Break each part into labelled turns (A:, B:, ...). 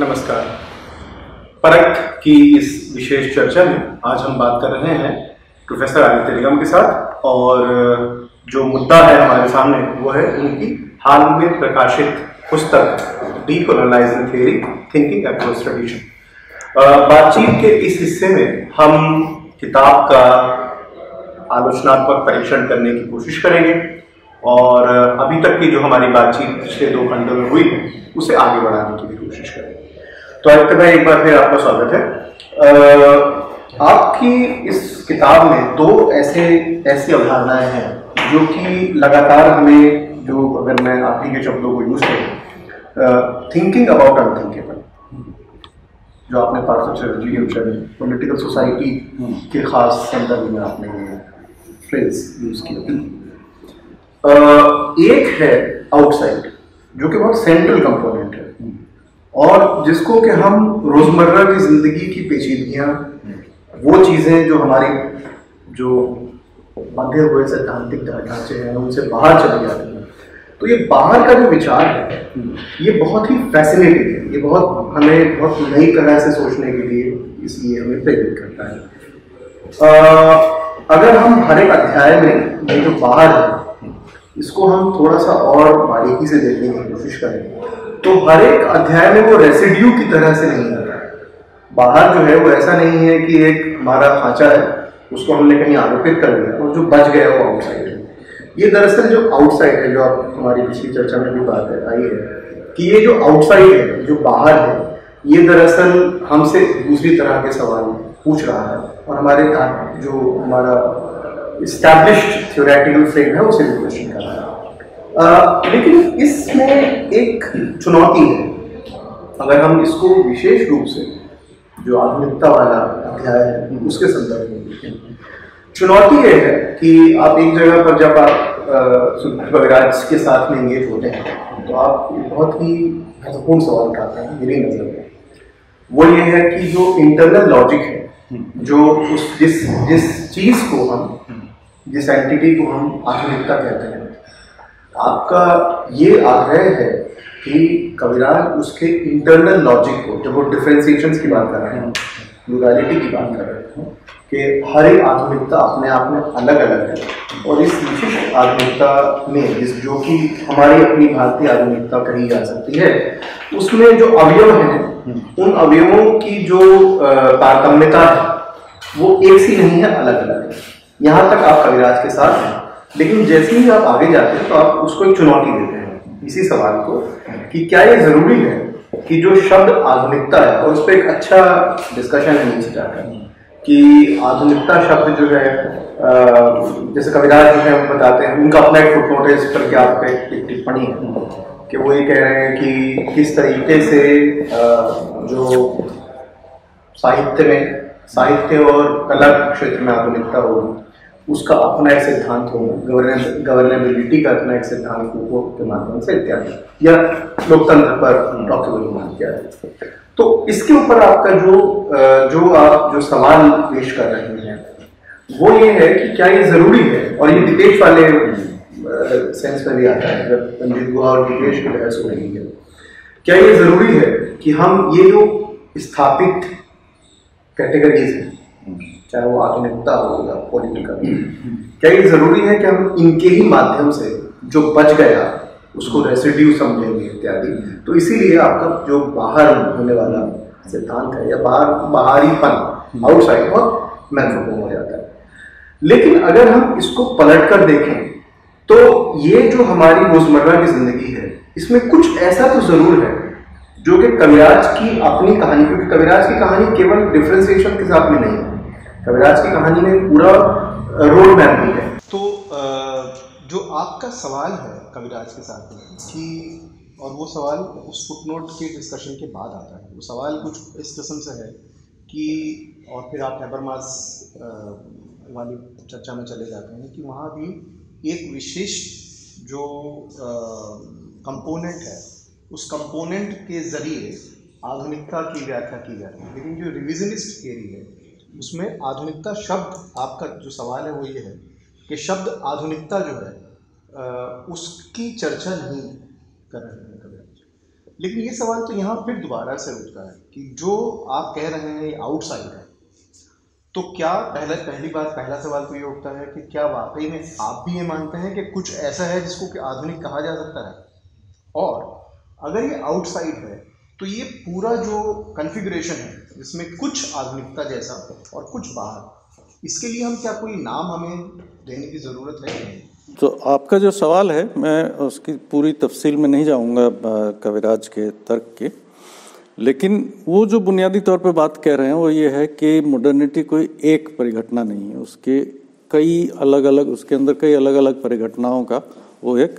A: नमस्कार। परख की इस विशेष चर्चा में आज हम बात कर रहे हैं प्रोफेसर आदित्य निगम के साथ और जो मुद्दा है हमारे सामने वो है उनकी हाल में प्रकाशित पुस्तक decolonising theory thinking across tradition बातचीत के इस हिस्से में हम किताब का आलोचनात्मक परीक्षण करने की कोशिश करेंगे और अभी तक की जो हमारी बातचीत पिछले दो घंटों में हुई है, उसे आगे बढ़ाने की भी कोशिश करेंगे। तो आदित्य भाई एक बार फिर आपका स्वागत है। आपकी इस किताब में दो ऐसे ऐसी अवधारणाएँ हैं जो कि लगातार हमें जो अगर मैं आप ही के शब्दों को यूज़ करूँ थिंकिंग अबाउट अनथिंकेबल जो आपने Partha of Chatterjee political society के खास संदर्भ में आपने ये फ्रेज यूज़ किया एक है आउटसाइड जो कि बहुत सेंट्रल कंपोनेंट है। और जिसको कि हम रोज़मर्रा की ज़िंदगी की पेचीदगियाँ वो चीज़ें जो हमारी जो बंधे हुए सैद्धांतिक ढांचे हैं उनसे बाहर चली जाती हैं। तो ये बाहर का जो विचार है ये बहुत ही फैसिनेटिंग है। ये बहुत हमें बहुत नई तरह से सोचने के लिए इसलिए हमें प्रेरित करता है। आ, अगर हम हर एक अध्याय में ये जो बाहर है इसको हम थोड़ा सा और बारीकी से देखने की कोशिश करें तो हर एक अध्याय में वो रेसिड्यू की तरह से नहीं आता है। बाहर जो है वो ऐसा नहीं है कि एक हमारा खांचा है, उसको हमने कहीं आरोपित कर दिया और जो बच गया वो आउटसाइड है। ये दरअसल जो आउटसाइड है, जो आप हमारी पिछली चर्चा में भी बात है, आई है, कि ये जो आउटसाइड है, जो बाहर है, ये दरअसल हमसे दूसरी तरह के सवाल पूछ रहा है। और हमारे जो हमारा इस्टेब्लिश्ड थ्योरेटिकल फ्रेम है, उसे भी क्वेश्चन कर रहा है। लेकिन इसमें एक चुनौती है। अगर हम इसको विशेष रूप से जो आधुनिकता वाला अध्याय है, उसके संदर्भ में देखें। चुनौती यह है कि आप एक जगह पर जब आप कविराज के साथ में इंगेज होते हैं तो आप बहुत ही महत्वपूर्ण सवाल उठाते हैं, मेरी नज़र में। वो ये है कि जो इंटरनल लॉजिक है, जो उस जिस जिस चीज़ को हम, जिस एंटिटी को हम आधुनिकता कहते हैं आपका ये आग्रह है कि कविराज उसके इंटरनल लॉजिक को, जब वो डिफ्रेंसिएशन की बात कर रहे हैं प्लूरलिटी की बात कर रहे हैं, कि हर एक आधुनिकता अपने आप में अलग अलग है। और इस विशिष्ट आधुनिकता में, जिस जो कि हमारी अपनी भारतीय आधुनिकता कही जा सकती है, उसमें जो अवयव हैं, उन अवयवों की जो तारतम्यता है, वो एक सी नहीं है अलग अलग है। यहाँ तक आप कविराज के साथ लेकिन जैसे ही आप आगे जाते हैं तो आप उसको एक चुनौती देते हैं। इसी सवाल को कि क्या ये ज़रूरी है कि जो शब्द आधुनिकता है, और उस पर एक अच्छा डिस्कशन है नीचे जाकर, कि आधुनिकता शब्द जो है जैसे कविराज जो है बताते हैं, उनका अपना एक इस पर क्या आप एक टिप्पणी है, कि वो ये कह रहे हैं कि किस तरीके से जो साहित्य में, साहित्य और कला क्षेत्र में आधुनिकता होगी। उसका अपना एक सिद्धांत हो गवर्नेबिलिटी का अपना एक सिद्धांत हो के माध्यम से इत्यादि। या लोकतंत्र पर डॉक्यूमेंट मान किया है। तो इसके ऊपर आपका जो जो आप, जो सवाल पेश कर रहे हैं, वो ये है कि क्या ये ज़रूरी है? और ये दिपेश वाले सेंस में भी आता है, जब रंजीत गुहा और दिपेश की बहस हो रही है। क्या ये ज़रूरी है कि हम ये जो स्थापित कैटेगरीज हैं चाहे वो आधुनिकता हो या पॉलिटिकल क्या ये ज़रूरी है कि हम इनके ही माध्यम से जो बच गया उसको रेसिड्यू समझेंगे इत्यादि? तो इसीलिए आपका जो बाहर होने वाला सिद्धांत है या बाहर बाहरीपन आउटसाइड बहुत महत्वपूर्ण हो जाता है। लेकिन अगर हम इसको पलट कर देखें तो ये जो हमारी रोज़मर्रा की ज़िंदगी है इसमें कुछ ऐसा तो ज़रूर है जो कि कविराज की अपनी कहानी क्योंकि कविराज की कहानी केवल डिफ्रेंसिएशन के साथ में नहीं है। कविराज की कहानी में पूरा रोड मैप भी है।
B: तो जो आपका सवाल है कविराज के साथ में, कि, और वो सवाल उस फुटनोट के डिस्कशन के बाद आता है। वो सवाल कुछ इस किस्म से है कि, और फिर आप हैबरमास वाली चर्चा में चले जाते हैं कि वहाँ भी एक विशिष्ट जो कंपोनेंट है, उस कंपोनेंट के ज़रिए आधुनिकता की व्याख्या की जाती है। लेकिन जो रिविजनिस्ट थियरी है उसमें आधुनिकता शब्द आपका जो सवाल है वो ये है कि शब्द आधुनिकता जो है उसकी चर्चा नहीं कर रहे हैं कभी
A: लेकिन ये सवाल तो यहाँ फिर दोबारा से उठता है कि जो आप कह रहे हैं ये आउटसाइड है तो क्या पहले, पहली बात, पहला सवाल तो ये उठता है कि क्या वाकई में आप भी ये मानते हैं कि कुछ ऐसा है जिसको कि आधुनिक कहा जा सकता है? और अगर ये आउटसाइड है तो ये पूरा जो कन्फिग्रेशन है जिसमें कुछ आधुनिकता जैसा और कुछ बाहर। इसके लिए हम क्या कोई नाम हमें देने की ज़रूरत है?
C: तो आपका जो सवाल है, मैं उसकी पूरी तफसील में नहीं जाऊँगा कविराज के तर्क के। लेकिन वो जो बुनियादी तौर पे बात कह रहे हैं, वो ये है कि मॉडर्निटी कोई एक परिघटना नहीं है। उसके कई अलग अलग उसके अंदर कई अलग अलग परिघटनाओं का वो एक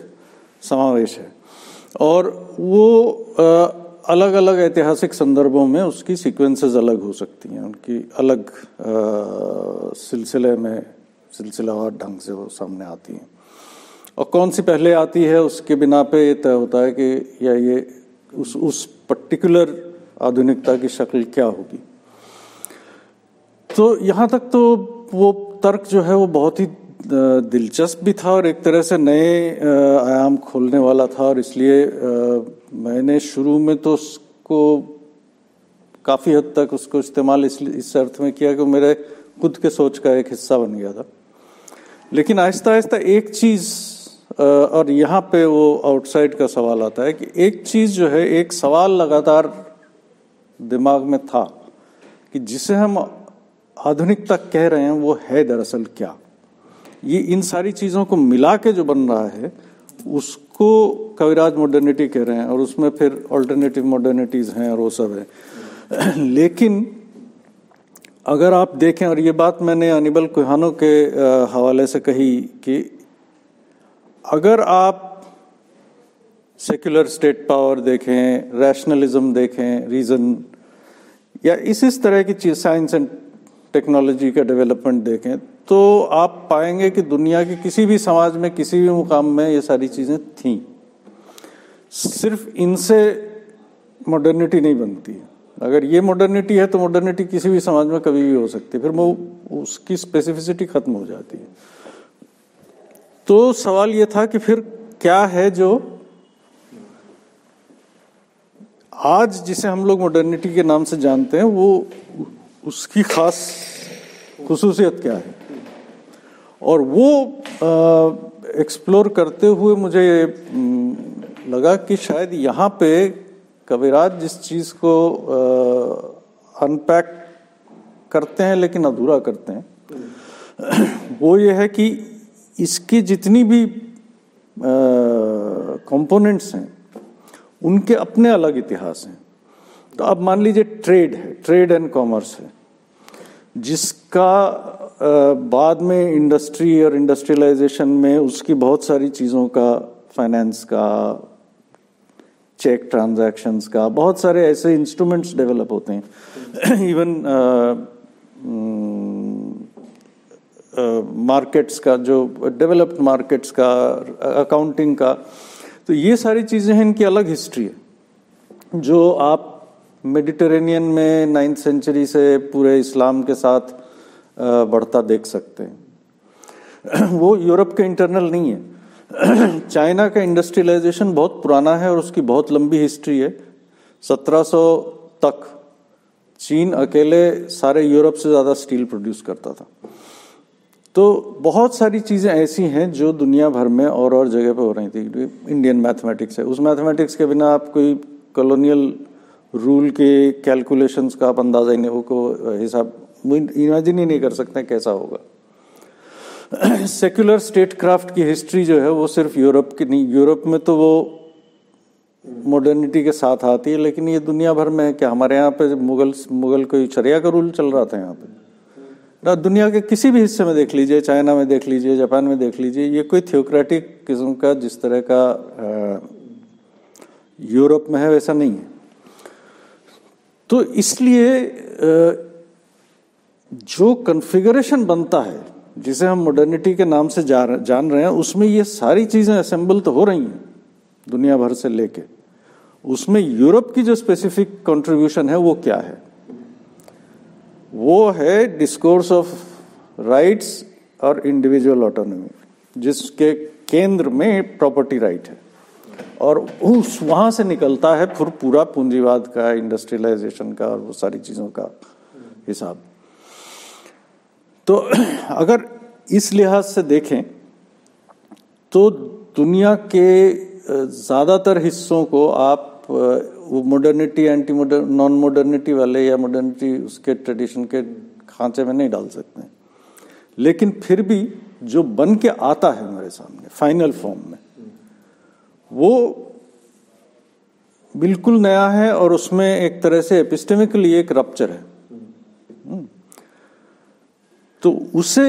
C: समावेश है। और वो अलग अलग ऐतिहासिक संदर्भों में उसकी सीक्वेंसेस अलग हो सकती हैं। उनकी अलग सिलसिले में सिलसिलावार ढंग से वो सामने आती हैं। और कौन सी पहले आती है उसके बिना पे ये तय होता है कि या ये उस उस पर्टिकुलर आधुनिकता की शक्ल क्या होगी। तो यहाँ तक तो वो तर्क जो है वो बहुत ही दिलचस्प भी था और एक तरह से नए आयाम खोलने वाला था और इसलिए मैंने शुरू में तो उसको काफ़ी हद तक उसको इस्तेमाल इस इस अर्थ में किया कि मेरे खुद के सोच का एक हिस्सा बन गया था। लेकिन आहिस्ता आहिस्ता एक चीज़ और यहाँ पे वो आउटसाइड का सवाल आता है कि एक चीज़ जो है, एक सवाल लगातार दिमाग में था कि जिसे हम आधुनिकता कह रहे हैं, वो है दरअसल क्या? ये इन सारी चीज़ों को मिला के जो बन रहा है, उसको कविराज मॉडर्निटी कह रहे हैं और उसमें फिर ऑल्टरनेटिव मॉडर्निटीज हैं और वो सब है। लेकिन अगर आप देखें, और ये बात मैंने अनिबल कुहानो के हवाले से कही कि अगर आप सेक्युलर स्टेट पावर देखें रैशनलिज्म देखें रीजन या इस इस तरह की चीज़ साइंस एंड टेक्नोलॉजी का डेवलपमेंट देखें तो आप पाएँगे कि दुनिया के किसी भी समाज में, किसी भी मुकाम में ये सारी चीज़ें थी। सिर्फ़ इनसे मॉडर्निटी नहीं बनती है। अगर ये मॉडर्निटी है तो मॉडर्निटी किसी भी समाज में कभी भी हो सकती है। फिर वो, उसकी स्पेसिफिसिटी खत्म हो जाती है। तो सवाल ये था कि फिर क्या है जो आज जिसे हम लोग मॉडर्निटी के नाम से जानते हैं, वो, उसकी खास खसूसियत क्या है? और वो एक्सप्लोर करते हुए मुझे लगा कि शायद यहाँ पे कविराज जिस चीज़ को अनपैक करते हैं लेकिन अधूरा करते हैं, वो ये है कि इसकी जितनी भी कंपोनेंट्स हैं, उनके अपने अलग इतिहास हैं। तो अब मान लीजिए ट्रेड है ट्रेड एंड कॉमर्स है, जिसका बाद में इंडस्ट्री और इंडस्ट्रियलाइजेशन में उसकी बहुत सारी चीज़ों का फाइनेंस का चेक ट्रांजैक्शंस का, बहुत सारे ऐसे इंस्ट्रूमेंट्स डेवलप होते हैं। इवन मार्केट्स का, जो डेवलप्ड मार्केट्स का अकाउंटिंग का तो ये सारी चीज़ें हैं, इनकी अलग हिस्ट्री है। जो आप मेडिटेरेनियन में नाइन्थ सेंचुरी से पूरे इस्लाम के साथ बढ़ता देख सकते हैं। वो यूरोप के इंटरनल नहीं है। चाइना का इंडस्ट्रियलाइजेशन बहुत पुराना है और उसकी बहुत लंबी हिस्ट्री है। 1700 तक चीन अकेले सारे यूरोप से ज़्यादा स्टील प्रोड्यूस करता था। तो बहुत सारी चीज़ें ऐसी हैं जो दुनिया भर में और और जगह पे हो रही थी। इंडियन मैथमेटिक्स है। उस मैथमेटिक्स के बिना आप कोई कॉलोनियल रूल के कैलकुलेशंस का आप अंदाज़ा ही नहीं को हिसाब इमेजिन ही नहीं कर सकते कैसा होगा। सेक्युलर स्टेट क्राफ्ट की हिस्ट्री जो है, वो सिर्फ़ यूरोप की नहीं यूरोप में तो वो मॉडर्निटी के साथ आती है, लेकिन ये दुनिया भर में है क्या हमारे यहाँ पे मुगल मुगल कोई शरिया का रूल चल रहा था यहाँ पे। दुनिया के किसी भी हिस्से में देख लीजिए, चाइना में देख लीजिए, जापान में देख लीजिए, ये कोई थियोक्रेटिक किस्म का, जिस तरह का यूरोप में है, वैसा नहीं है। तो इसलिए जो कन्फिगरेशन बनता है जिसे हम मॉडर्निटी के नाम से जा, जान रहे हैं उसमें ये सारी चीज़ें असेंबल तो हो रही हैं दुनिया भर से लेके। उसमें यूरोप की जो स्पेसिफिक कंट्रीब्यूशन है वो क्या है? वो है डिस्कोर्स ऑफ़ राइट्स और इंडिविजुअल ऑटोनॉमी जिसके केंद्र में प्रॉपर्टी राइट है। और उस वहाँ से निकलता है फिर पूरा पूंजीवाद का इंडस्ट्रियलाइजेशन का और वो सारी चीज़ों का हिसाब। तो अगर इस लिहाज से देखें तो दुनिया के ज़्यादातर हिस्सों को आप वो modernity anti modern non modernity वाले या मॉडर्निटी उसके ट्रेडिशन के खांचे में नहीं डाल सकते लेकिन फिर भी जो बन के आता है हमारे सामने फाइनल फॉर्म में, वो बिल्कुल नया है और उसमें एक तरह से एपिस्टेमिकली एक रप्चर है। तो उसे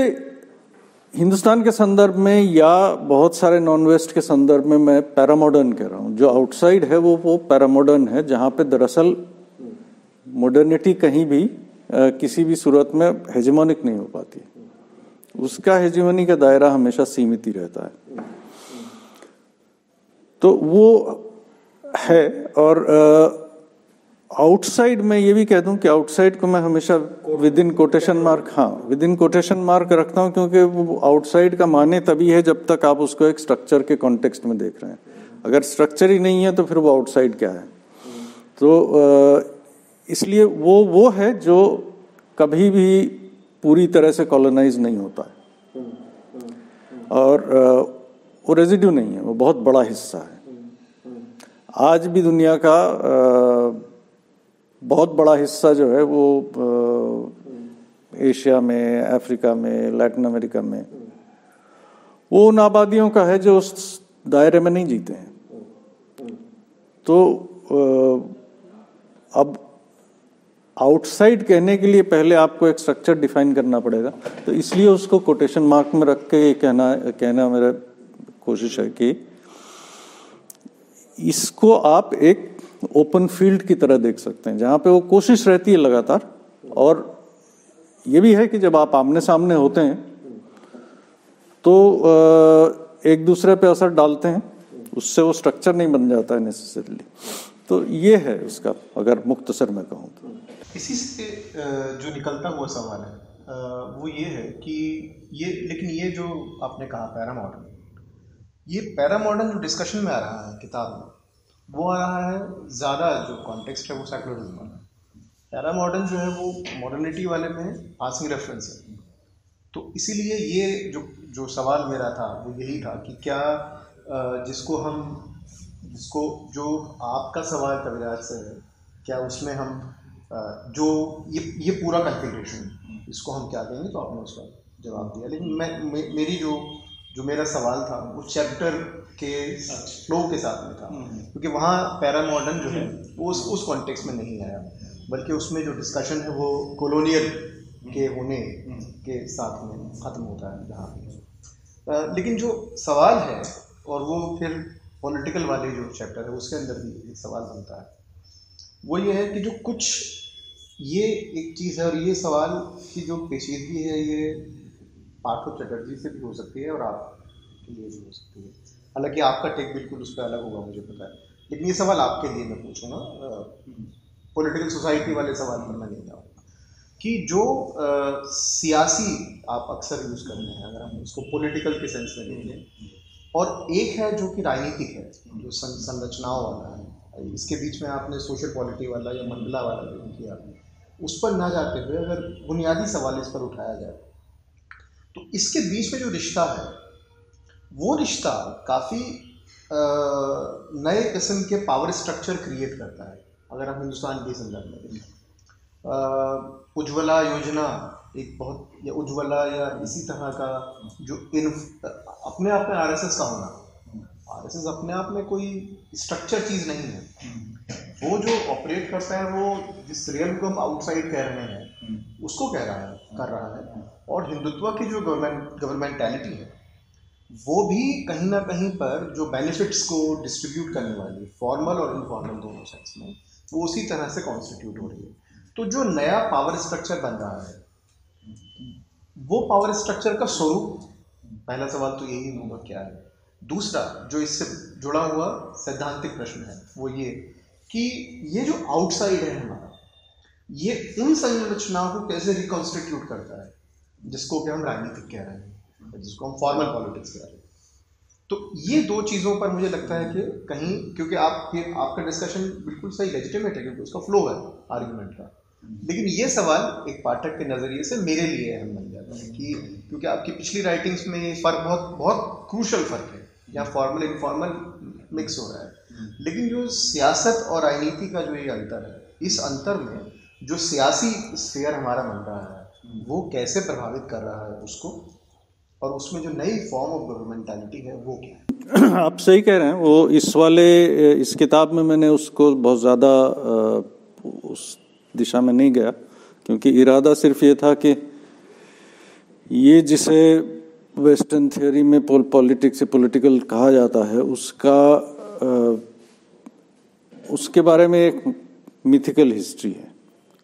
C: हिंदुस्तान के संदर्भ में या बहुत सारे नॉन वेस्ट के संदर्भ में मैं पैरामॉडर्न कह रहा हूँ। जो आउटसाइड है वो वो पैरामॉडर्न है जहाँ पे दरअसल मॉडर्निटी कहीं भी आ, किसी भी सूरत में हेजमोनिक नहीं हो पाती। उसका हेजमोनी का दायरा हमेशा सीमित ही रहता है। तो वो है और आ, आउटसाइड मैं ये भी कह दूँ कि आउटसाइड को मैं हमेशा विद इन कोटेशन मार्क हाँ विद इन कोटेशन मार्क रखता हूँ क्योंकि वो आउटसाइड का माने तभी है जब तक आप उसको एक स्ट्रक्चर के कॉन्टेक्स्ट में देख रहे हैं। अगर स्ट्रक्चर ही नहीं है तो फिर वो आउटसाइड क्या है? तो इसलिए वो वो है जो कभी भी पूरी तरह से कॉलोनाइज नहीं होता है। और वो रेजिड्यू नहीं है, वो बहुत बड़ा हिस्सा है। आज भी दुनिया का बहुत बड़ा हिस्सा जो है वो एशिया में, अफ्रीका में, लैटिन अमेरिका में, वो उन आबादियों का है जो उस दायरे में नहीं जीते हैं। तो अब आउटसाइड कहने के लिए पहले आपको एक स्ट्रक्चर डिफाइन करना पड़ेगा। तो इसलिए उसको कोटेशन मार्क में रख के ये कहना कहना मेरा कोशिश है कि इसको आप एक ओपन फ़ील्ड की तरह देख सकते हैं, जहाँ पे वो कोशिश रहती है लगातार। और ये भी है कि जब आप आमने सामने होते हैं तो एक दूसरे पे असर डालते हैं, उससे वो स्ट्रक्चर नहीं बन जाता है नेसेसरली तो ये है उसका, अगर मुख्तसर में कहूँ तो।
A: इसी से जो निकलता हुआ सवाल है वो ये है कि ये, लेकिन ये जो आपने कहा पैरा मॉडर्न ये पैरा मॉडर्न जो डिस्कशन में आ रहा है किताब में वो आ रहा है ज़्यादा जो कॉन्टेक्स्ट है वो सेकुलरिज्म वाला। पैरा मॉडर्न जो है वो मॉडर्निटी वाले में पासिंग रेफरेंस है। तो इसीलिए ये जो जो सवाल मेरा था वो यही था कि क्या जिसको हम जिसको जो आपका सवाल कविराज से है क्या उसमें हम जो ये ये पूरा कंफिग्रेशन इसको हम क्या कहेंगे तो आपने उसका जवाब दिया। लेकिन मैं मे, मेरी जो जो मेरा सवाल था वो चैप्टर के फ्लो के साथ में था। हम्म, हम्म। क्योंकि वहाँ पैरा मॉडर्न जो है वो उस उस कॉन्टेक्स्ट में नहीं आया। बल्कि उसमें जो डिस्कशन है वो कॉलोनियल के हम्म। होने के साथ में ख़त्म होता है जहाँ लेकिन जो सवाल है और वो फिर पॉलिटिकल वाले जो चैप्टर है उसके अंदर भी एक सवाल बनता है। वो ये है कि जो कुछ ये एक चीज़ है और ये सवाल की जो पेचीदगी है ये पार्थ चटर्जी से भी हो सकती है और आपके लिए भी हो सकती है। हालाँकि आपका टेक बिल्कुल उस पर अलग होगा मुझे पता है। लेकिन ये सवाल आपके लिए मैं पूछूँगा। पॉलिटिकल सोसाइटी वाले सवाल पर मैं नहीं जाऊँगा। कि जो आ, सियासी आप अक्सर यूज़ कर रहे हैं अगर हम उसको पॉलिटिकल के सेंस में लेंगे और एक है जो कि राजनीतिक है जो सं, संरचनाओं वाला है इसके बीच में आपने सोशल पॉलिटी वाला या मंडला वाला जो किया उस पर ना जाते हुए अगर बुनियादी सवाल इस पर उठाया जाए तो इसके बीच में जो रिश्ता है वो रिश्ता काफ़ी नए किस्म के पावर स्ट्रक्चर क्रिएट करता है, अगर हम हिंदुस्तान के संदर्भ में देखें। उज्ज्वला योजना एक बहुत, या उज्ज्वला या इसी तरह का जो इन अपने आप में आरएसएस का होना आरएसएस अपने आप में कोई स्ट्रक्चर चीज़ नहीं है। वो जो ऑपरेट करता है, वो जिस रियल को हम आउटसाइड कह रहे हैं, उसको कह रहा है, कर रहा है। और हिंदुत्व की जो गवर्नमेंट गवर्नमेंटैलिटी है वो भी कहीं ना कहीं पर जो बेनिफिट्स को डिस्ट्रीब्यूट करने वाली फॉर्मल और इनफॉर्मल दोनों सेंस में, वो उसी तरह से कॉन्स्टिट्यूट हो रही है। तो जो नया पावर स्ट्रक्चर बन रहा है, वो पावर स्ट्रक्चर का स्वरूप, पहला सवाल तो यही होगा क्या है। दूसरा, जो इससे जुड़ा हुआ सैद्धांतिक प्रश्न है, वो ये कि ये जो आउटसाइड है हमारा, ये उन संरचनाओं को कैसे रिकॉन्स्टिट्यूट करता है, जिसको कि हम राजनीतिक कह रहे हैं। जिसको हम फॉर्मल पॉलिटिक्स कह रहे हैं। तो ये दो चीज़ों पर मुझे लगता है कि कहीं, क्योंकि आप, ये आपका डिस्कशन बिल्कुल सही लेजिटिमेट है, क्योंकि उसका फ्लो है आर्गुमेंट का। लेकिन ये सवाल एक पाठक के नज़रिए से मेरे लिए अहम बन जाता है कि, क्योंकि आपकी पिछली राइटिंग्स में ये फ़र्क बहुत बहुत क्रूशल फ़र्क है। या फॉर्मल इनफॉर्मल मिक्स हो रहा है। लेकिन जो सियासत और राजनीति का जो ये अंतर है, इस अंतर में जो सियासी स्फेयर हमारा बन रहा है, वो कैसे प्रभावित कर रहा है उसको और उसमें जो नई फॉर्म ऑफ़ गवर्नमेंटलिटी है, वो क्या
C: है? आप सही कह रहे हैं, वो इस वाले, इस किताब में मैंने उसको बहुत ज़्यादा उस दिशा में नहीं गया, क्योंकि इरादा सिर्फ़ ये था कि ये जिसे वेस्टर्न थियोरी में पोल पॉलिटिक्स से पॉलिटिकल कहा जाता है, उसका उसके बारे में एक मिथिकल हिस्ट्री है।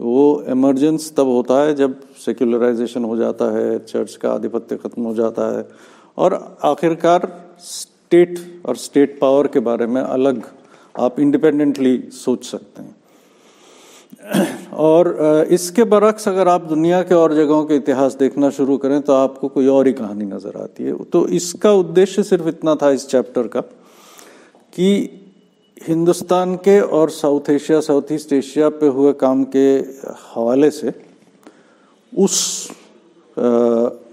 C: वो इमरजेंस तब होता है जब सेक्युलराइजेशन हो जाता है चर्च का आधिपत्य खत्म हो जाता है और आखिरकार स्टेट और स्टेट पावर के बारे में अलग आप इंडिपेंडेंटली सोच सकते हैं। और इसके बरक्स अगर आप दुनिया के और जगहों के इतिहास देखना शुरू करें तो आपको कोई और ही कहानी नज़र आती है। तो इसका उद्देश्य सिर्फ़ इतना था इस चैप्टर का कि हिंदुस्तान के और South Asia South East Asia पे हुए काम के हवाले से उस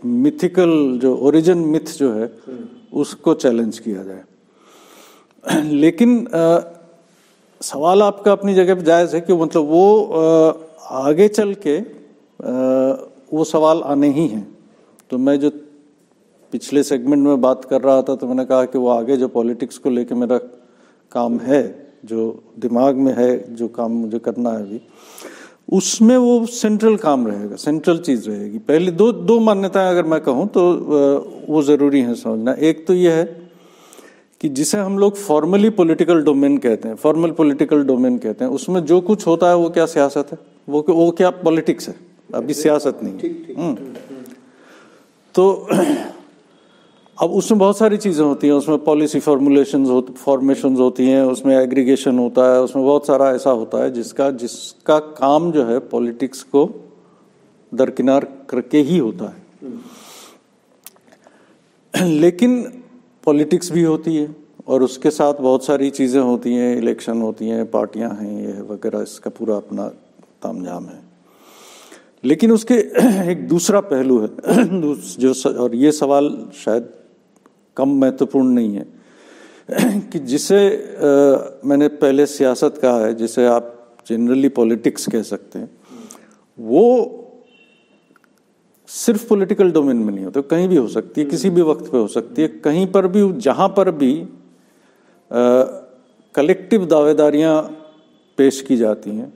C: मिथिकल जो ओरिजिन मिथ जो है उसको चैलेंज किया जाए। लेकिन आ, सवाल आपका अपनी जगह पर जायज़ है कि मतलब वो आ, आगे चल के वो सवाल आने ही हैं। तो मैं जो पिछले सेगमेंट में बात कर रहा था तो मैंने कहा कि वो आगे जो पॉलिटिक्स को लेके मेरा काम है जो दिमाग में है जो काम मुझे करना है अभी उसमें वो सेंट्रल काम रहेगा सेंट्रल चीज़ रहेगी। पहले दो दो मान्यताएँ अगर मैं कहूँ तो वो ज़रूरी है समझना। एक तो ये है कि जिसे हम लोग फॉर्मली पॉलिटिकल डोमेन कहते हैं फॉर्मल पॉलिटिकल डोमेन कहते हैं उसमें जो कुछ होता है वो क्या सियासत है? वो वो क्या पॉलिटिक्स है? अभी सियासत नहीं हम्म। तो अब उसमें बहुत सारी चीज़ें होती हैं उसमें पॉलिसी फॉर्मुलेशन हो, फॉर्मेशन होती हैं उसमें एग्रीगेशन होता है उसमें बहुत सारा ऐसा होता है जिसका जिसका काम जो है पॉलिटिक्स को दरकिनार करके ही होता है। लेकिन पॉलिटिक्स भी होती है और उसके साथ बहुत सारी चीज़ें होती हैं इलेक्शन होती हैं पार्टियाँ हैं ये वगैरह इसका पूरा अपना तामझाम है। लेकिन उसके एक दूसरा पहलू है जो और ये सवाल शायद कम महत्वपूर्ण नहीं है। कि जिसे आ, मैंने पहले सियासत कहा है जिसे आप जनरली पॉलिटिक्स कह सकते हैं वो सिर्फ़ पॉलिटिकल डोमेन में नहीं होता कहीं भी हो सकती है किसी भी वक्त पे हो सकती है कहीं पर भी जहाँ पर भी कलेक्टिव दावेदारियाँ पेश की जाती हैं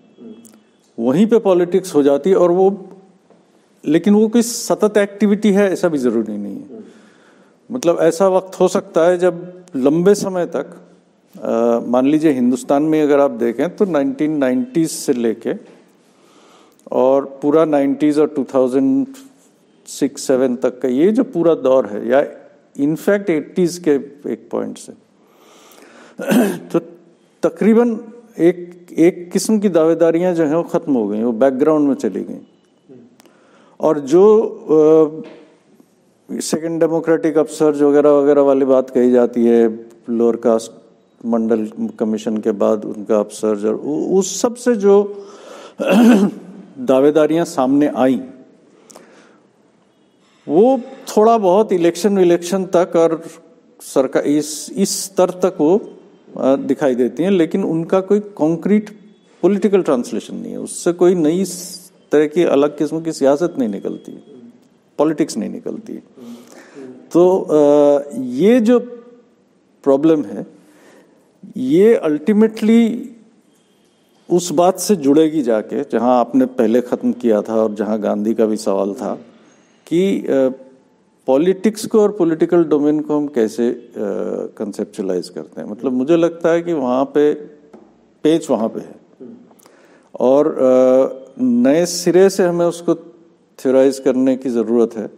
C: वहीं पे पॉलिटिक्स हो जाती है और वो लेकिन वो कोई सतत एक्टिविटी है ऐसा भी ज़रूरी नहीं है। मतलब ऐसा वक्त हो सकता है जब लंबे समय तक मान लीजिए हिंदुस्तान में अगर आप देखें तो 1990s से लेके और पूरा 90s और सिक्स सेवन तक का ये जो पूरा दौर है, या इनफैक्ट एट्टीज के एक पॉइंट से। तो तकरीबन एक एक किस्म की दावेदारियाँ जो हैं वो खत्म हो गई, वो बैकग्राउंड में चली गई। और जो सेकेंड डेमोक्रेटिक अपसर्ज वगैरह वगैरह वाली बात कही जाती है लोअर कास्ट मंडल कमीशन के बाद उनका अपसर्ज और उस सबसे जो दावेदारियाँ सामने आई, वो थोड़ा बहुत इलेक्शन विलेक्शन तक और सरकार, इस इस स्तर तक वो दिखाई देती हैं, लेकिन उनका कोई कॉन्क्रीट पॉलिटिकल ट्रांसलेशन नहीं है। उससे कोई नई तरह की अलग किस्म की सियासत नहीं निकलती। पॉलिटिक्स नहीं निकलती। तो ये जो प्रॉब्लम है, ये अल्टीमेटली उस बात से जुड़ेगी जाके, जहाँ आपने पहले खत्म किया था और जहाँ गांधी का भी सवाल था, कि पॉलिटिक्स को और पॉलिटिकल डोमेन को हम कैसे कंसेप्चुलाइज करते हैं। मतलब मुझे लगता है कि वहाँ पे, पेच वहाँ पे है। और नए सिरे से हमें उसको थ्योराइज करने की ज़रूरत है।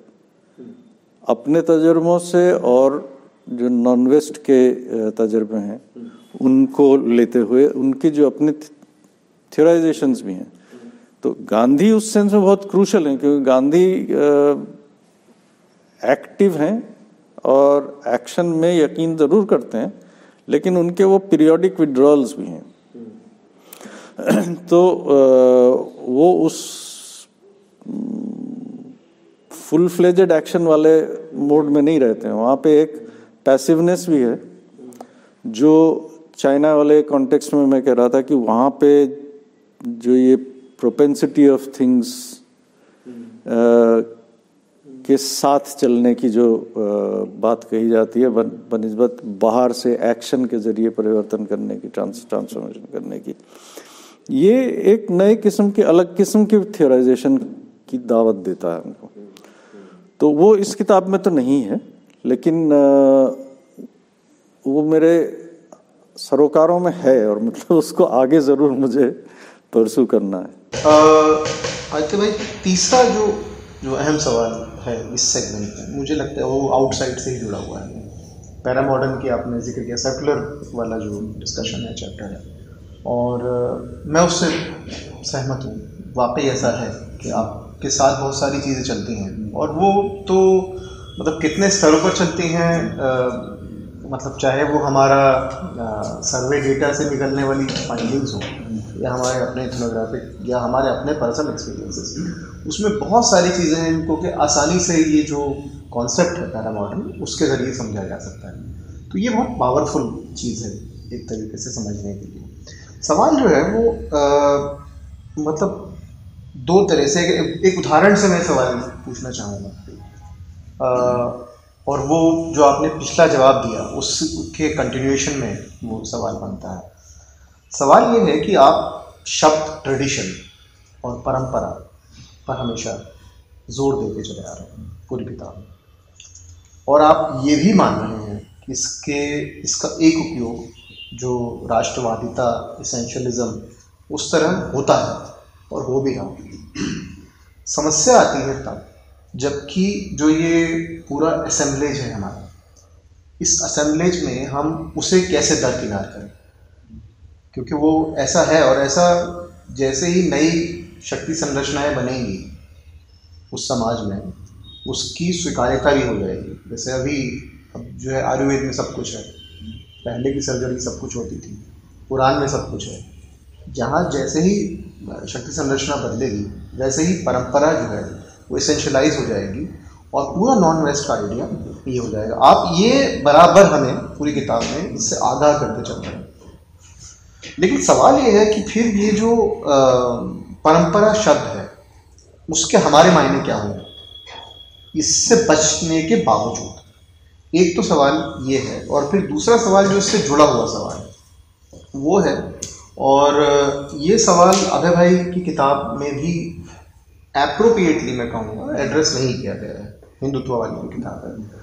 C: अपने तजर्बों से और जो नॉन वेस्ट के तजर्बे हैं, उनको लेते हुए, उनकी जो अपने थ्योराइजेशंस भी हैं। तो गांधी उस सेंस में बहुत क्रूशल हैं, क्योंकि गांधी एक्टिव हैं और एक्शन में यकीन ज़रूर करते हैं, लेकिन उनके वो पीरियोडिक विड्रॉल्स भी हैं। तो वो उस फुल फ्लेजेड एक्शन वाले मोड में नहीं रहते हैं। वहाँ पे एक पैसिवनेस भी है जो चाइना वाले कॉन्टेक्स्ट में मैं कह रहा था कि वहाँ पे जो ये प्रोपेंसिटी ऑफ़ थिंग्स के साथ चलने की जो बात कही जाती है बनस्बत बाहर से एक्शन के ज़रिए परिवर्तन करने की ट्रांसफॉर्मेशन करने की। ये एक नए किस्म के अलग किस्म के थियोराइजेशन की दावत देता है हमको। तो वो इस किताब में तो नहीं है, लेकिन वो मेरे सरोकारों में है और मतलब उसको आगे ज़रूर मुझे परसू करना है।
A: आदित्य भाई, तीसरा जो जो अहम सवाल है इस सेगमेंट में, मुझे लगता है वो आउटसाइड से ही जुड़ा हुआ है। पैरा मॉडर्न की आपने ज़िक्र किया सर्कुलर वाला जो डिस्कशन है चैप्टर है। और मैं उससे सहमत हूँ। वाकई ऐसा है कि आपके साथ बहुत सारी चीज़ें चलती हैं। और वो तो मतलब कितने स्तरों पर चलती हैं मतलब चाहे वो हमारा सर्वे डेटा से निकलने वाली फाइंडिंग्स हो या हमारे अपने इथनोग्राफिक या हमारे अपने पर्सनल एक्सपीरियंसेस उसमें बहुत सारी चीज़ें हैं इनको कि आसानी से ये जो कॉन्सेप्ट है पैरा मॉडर्न उसके ज़रिए समझा जा सकता है। तो ये बहुत पावरफुल चीज़ है एक तरीके से समझने के लिए। सवाल जो है वो आ, मतलब दो तरह से एक, उदाहरण से मैं सवाल पूछना चाहूँगा। और वो जो आपने पिछला जवाब दिया उसके कंटिन्यूएशन में वो सवाल बनता है। सवाल ये है कि आप शब्द ट्रेडिशन और परंपरा पर हमेशा ज़ोर देते चले आ रहे हैं पूरी किताब में। और आप ये भी मान रहे हैं कि इसके इसका एक उपयोग जो राष्ट्रवादिता इसेंशलिज्म उस तरह होता है। और हो भी रहा समस्या आती है तब, जबकि जो ये पूरा असेंबलेज है हमारा, इस असेंबलेज में हम उसे कैसे दरकिनार करें? क्योंकि वो ऐसा है और ऐसा जैसे ही नई शक्ति संरचनाएँ बनेंगी, उस समाज में उसकी स्वीकार्यता भी हो जाएगी। जैसे अभी अब जो है आयुर्वेद में सब कुछ है, पहले की सर्जरी सब कुछ होती थी, पुराण में सब कुछ है। जहाँ जैसे ही शक्ति संरचना बदलेगी, वैसे ही परंपरा जो है, वो इसेंशलाइज हो जाएगी और पूरा नॉन वेस्ट का आइडिया ये हो जाएगा। आप ये बराबर हमें पूरी किताब में इससे आगाह करते चल रहे हैं। लेकिन सवाल ये है कि फिर ये जो परंपरा शब्द है, उसके हमारे मायने क्या होंगे इससे बचने के बावजूद। एक तो सवाल ये है और फिर दूसरा सवाल जो इससे जुड़ा हुआ सवाल है, वो है और ये सवाल अभय भाई की किताब में भी अप्रोप्रिएटली मैं कहूँगा एड्रेस नहीं किया गया है, हिंदुत्व वाली की किताब है।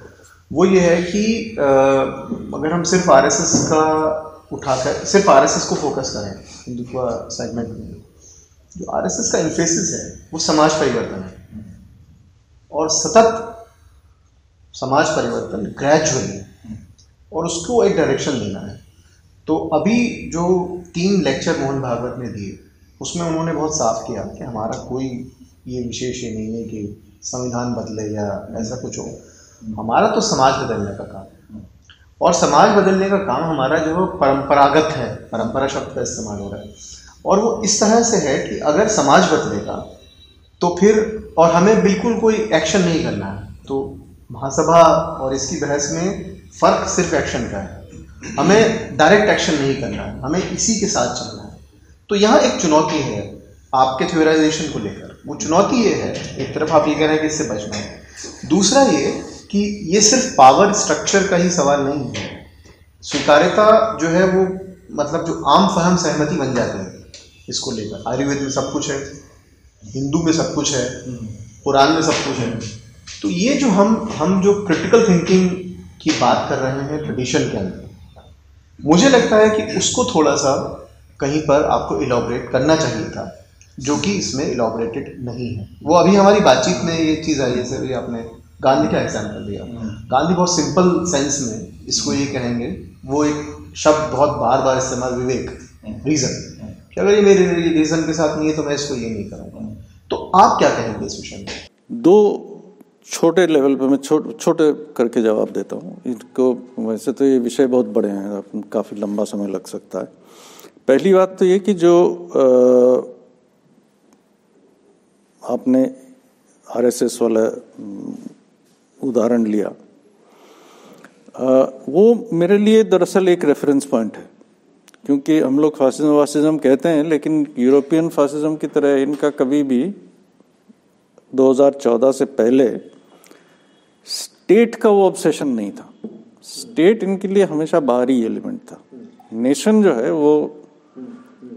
A: वो ये है कि अगर हम सिर्फ़ आरएसएस का उठाकर, सिर्फ़ आरएसएस को फोकस करें, हिंदुत्व सेगमेंट में, जो आरएसएस का इन्फेसिस है, वो समाज परिवर्तन है। और सतत समाज परिवर्तन ग्रेजुअली और उसको एक डायरेक्शन देना है। तो अभी जो तीन लेक्चर मोहन भागवत ने दिए, उसमें उन्होंने बहुत साफ़ किया कि हमारा कोई ये विशेष ये नहीं है कि संविधान बदले या ऐसा कुछ हो। हमारा तो समाज बदलने का काम और समाज बदलने का काम हमारा जो परंपरागत है, परंपरा शब्द का इस्तेमाल हो रहा है। और वो इस तरह से है कि अगर समाज बदलेगा तो फिर और हमें बिल्कुल कोई एक्शन नहीं करना है। तो महासभा और इसकी बहस में फ़र्क सिर्फ़ एक्शन का है। हमें डायरेक्ट एक्शन नहीं करना है, हमें इसी के साथ चलना है। तो यहाँ एक चुनौती है आपके थ्योराइजेशन को लेकर। वो चुनौती ये है, एक तरफ़ आप ये कह रहे हैं कि इससे बचना है। दूसरा ये कि ये सिर्फ़ पावर स्ट्रक्चर का ही सवाल नहीं है। स्वीकार्यता जो है वो मतलब जो आम फहम सहमति बन जाती है इसको लेकर। आयुर्वेद में सब कुछ है, हिंदू में सब कुछ है कुरान में सब कुछ है। तो ये जो हम हम जो क्रिटिकल थिंकिंग की बात कर रहे हैं ट्रेडिशन के अंदर मुझे लगता है कि उसको थोड़ा सा कहीं पर आपको इलाबरेट करना चाहिए था जो कि इसमें इलाबरेटेड नहीं है। वो अभी हमारी बातचीत में ये चीज़ आई जैसे अभी आपने गांधी का एग्ज़ाम्पल दिया। गांधी बहुत सिंपल सेंस में इसको ये कहेंगे वो एक शब्द बहुत बार बार इस्तेमाल विवेक रीज़न कि अगर ये मेरे रीज़न के साथ नहीं है तो मैं इसको ये नहीं करूँगा। तो आप क्या कहेंगे इस विषय में?
C: दो छोटे लेवल पे मैं छोटे छोटे करके जवाब देता हूँ। इनको वैसे तो ये विषय बहुत बड़े हैं काफ़ी लंबा समय लग सकता है। पहली बात तो ये कि जो आ, आपने आरएसएस वाला उदाहरण लिया आ, वो मेरे लिए दरअसल एक रेफरेंस पॉइंट है। क्योंकि हम लोग फासिज्म वासिज्म कहते हैं लेकिन यूरोपियन फासिज्म की तरह इनका कभी भी 2014 से पहले स्टेट का वो ऑब्सेशन नहीं था। स्टेट इनके लिए हमेशा बाहरी एलिमेंट था। नेशन जो है, वो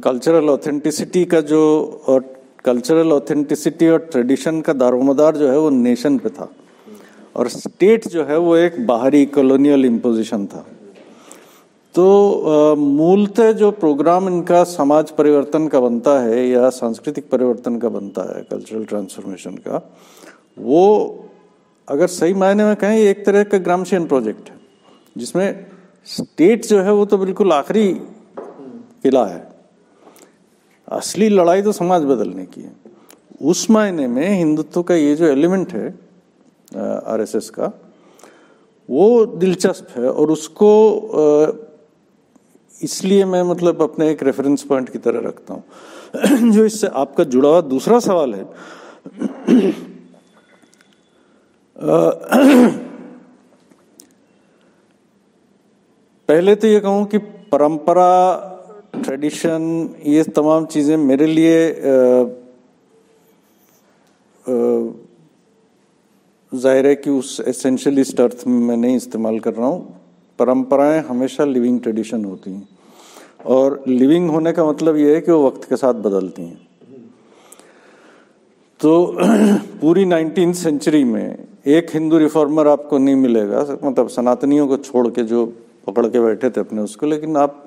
C: कल्चरल ऑथेंटिसिटी का जो और कल्चरल ऑथेंटिसिटी और ट्रेडिशन का दारोमदार जो है, वो नेशन पे था। और स्टेट जो है, वो एक बाहरी कॉलोनियल इम्पोजिशन था। तो मूलतः जो प्रोग्राम इनका समाज परिवर्तन का बनता है या सांस्कृतिक परिवर्तन का बनता है कल्चरल ट्रांसफॉर्मेशन का, वो अगर सही मायने में कहें एक तरह का ग्रामशियन प्रोजेक्ट है, जिसमें स्टेट जो है वो तो बिल्कुल आखिरी किला है। असली लड़ाई तो समाज बदलने की है। उस मायने में हिंदुत्व का ये जो एलिमेंट है आरएसएस का, वो दिलचस्प है और उसको इसलिए मैं मतलब अपने एक रेफरेंस पॉइंट की तरह रखता हूँ। जो इससे आपका जुड़ा हुआ दूसरा सवाल है पहले तो ये कहूँ कि परंपरा ट्रेडिशन ये तमाम चीज़ें मेरे लिए ज़ाहिर है कि उस एसेंशियलिस्ट अर्थ में मैं नहीं इस्तेमाल कर रहा हूँ। परंपराएँ हमेशा लिविंग ट्रेडिशन होती हैं। और लिविंग होने का मतलब ये है कि वो वक्त के साथ बदलती हैं। तो पूरी नाइनटीन सेंचुरी में एक हिंदू रिफॉर्मर आपको नहीं मिलेगा मतलब सनातनियों को छोड़ के जो पकड़ के बैठे थे अपने उसको, लेकिन आप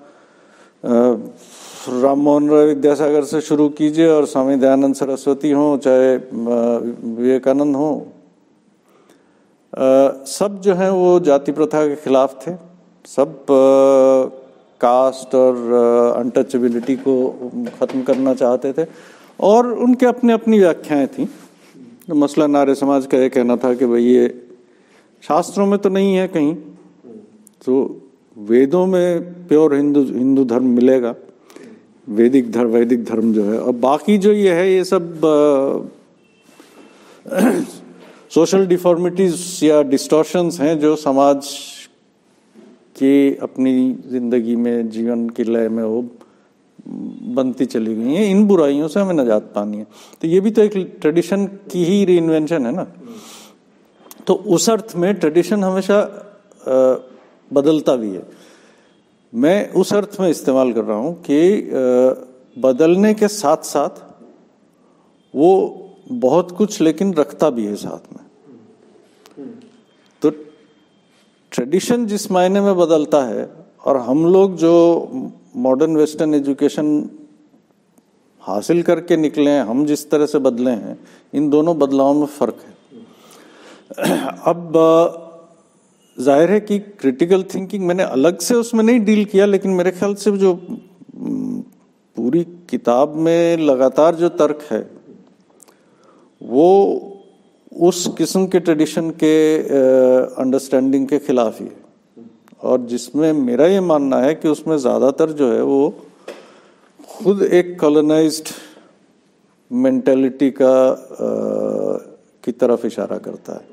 C: राम मोहन राय विद्यासागर से शुरू कीजिए और स्वामी दयानंद सरस्वती हो, चाहे विवेकानंद हो। सब जो हैं वो जाति प्रथा के खिलाफ थे। सब कास्ट और अनटचेबिलिटी को ख़त्म करना चाहते थे। और उनके अपने अपनी व्याख्याएँ थी। मसला नारे समाज का यह कहना था कि भाई ये शास्त्रों में तो नहीं है कहीं। तो वेदों में प्योर हिंदू हिंदू धर्म मिलेगा। वैदिक धर्म वैदिक धर्म जो है। और बाकी जो ये है, ये सब सोशल डिफॉर्मिटीज या डिस्टॉर्शंस हैं जो समाज के अपनी ज़िंदगी में, जीवन की लय में वो बनती चली गई हैं, इन बुराइयों से हमें नजात पानी है। तो ये भी तो एक ट्रेडिशन की ही री है ना। तो उस अर्थ में ट्रेडिशन हमेशा बदलता भी है। मैं उस अर्थ में इस्तेमाल कर रहा हूँ कि बदलने के साथ साथ वो बहुत कुछ लेकिन रखता भी है साथ में। तो ट्रेडिशन जिस मायने में बदलता है, और हम लोग जो मॉडर्न वेस्टर्न एजुकेशन हासिल करके निकले हैं, हम जिस तरह से बदले हैं, इन दोनों बदलावों में फ़र्क है। अब ज़ाहिर है कि क्रिटिकल थिंकिंग मैंने अलग से उसमें नहीं डील किया, लेकिन मेरे ख्याल से जो पूरी किताब में लगातार जो तर्क है, वो उस किस्म के ट्रेडिशन के अंडरस्टैंडिंग के खिलाफ ही है। और जिसमें मेरा ये मानना है कि उसमें ज़्यादातर जो है वो खुद एक कॉलोनाइज्ड मेंटेलिटी का आ, की तरफ़ इशारा करता है।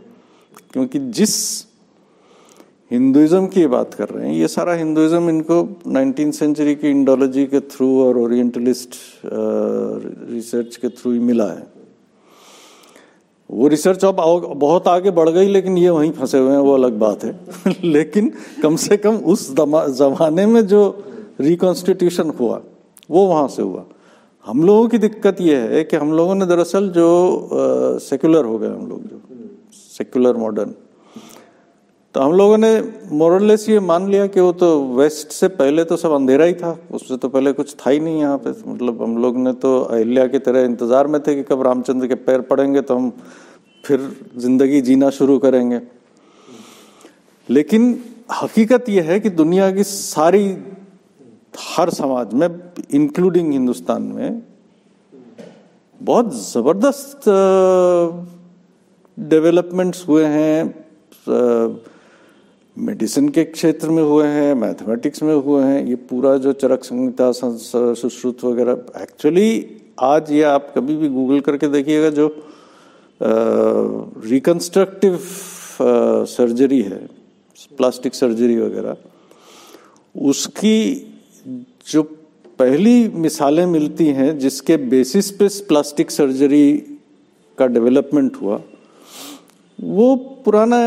C: क्योंकि जिस हिंदुइज्म की बात कर रहे हैं ये सारा हिंदुइज्म इनको नाइनटीन सेंचुरी की इंडोलॉजी के थ्रू और ओरिएंटलिस्ट रिसर्च के थ्रू ही मिला है। वो रिसर्च अब बहुत आगे बढ़ गई, लेकिन ये वहीं फंसे हुए हैं, वो अलग बात है। लेकिन कम से कम उस जमाने में जो रिकॉन्स्टिट्यूशन हुआ, वो वहाँ से हुआ। हम लोगों की दिक्कत ये है कि हम लोगों ने दरअसल जो सेक्युलर हो गए हम लोग जो। सेक्युलर मॉडर्न तो हम लोगों ने मोरलेस ये मान लिया कि वो तो वेस्ट से पहले तो सब अंधेरा ही था। उससे तो पहले कुछ था ही नहीं यहाँ पे। मतलब हम लोग ने तो अहिल्या की तरह इंतज़ार में थे कि कब रामचंद्र के पैर पड़ेंगे तो हम फिर ज़िंदगी जीना शुरू करेंगे। लेकिन हकीकत यह है कि दुनिया की सारी, हर समाज में इंक्लूडिंग हिंदुस्तान में, बहुत ज़बरदस्त डेवलपमेंट्स हुए हैं। मेडिसिन के क्षेत्र में हुए हैं, मैथमेटिक्स में हुए हैं, ये पूरा जो चरक संहिता सुश्रुत वगैरह एक्चुअली आज ये आप कभी भी गूगल करके देखिएगा जो रिकंस्ट्रक्टिव सर्जरी है प्लास्टिक सर्जरी वगैरह, उसकी जो पहली मिसालें मिलती हैं जिसके बेसिस पे प्लास्टिक सर्जरी का डेवलपमेंट हुआ वो पुराना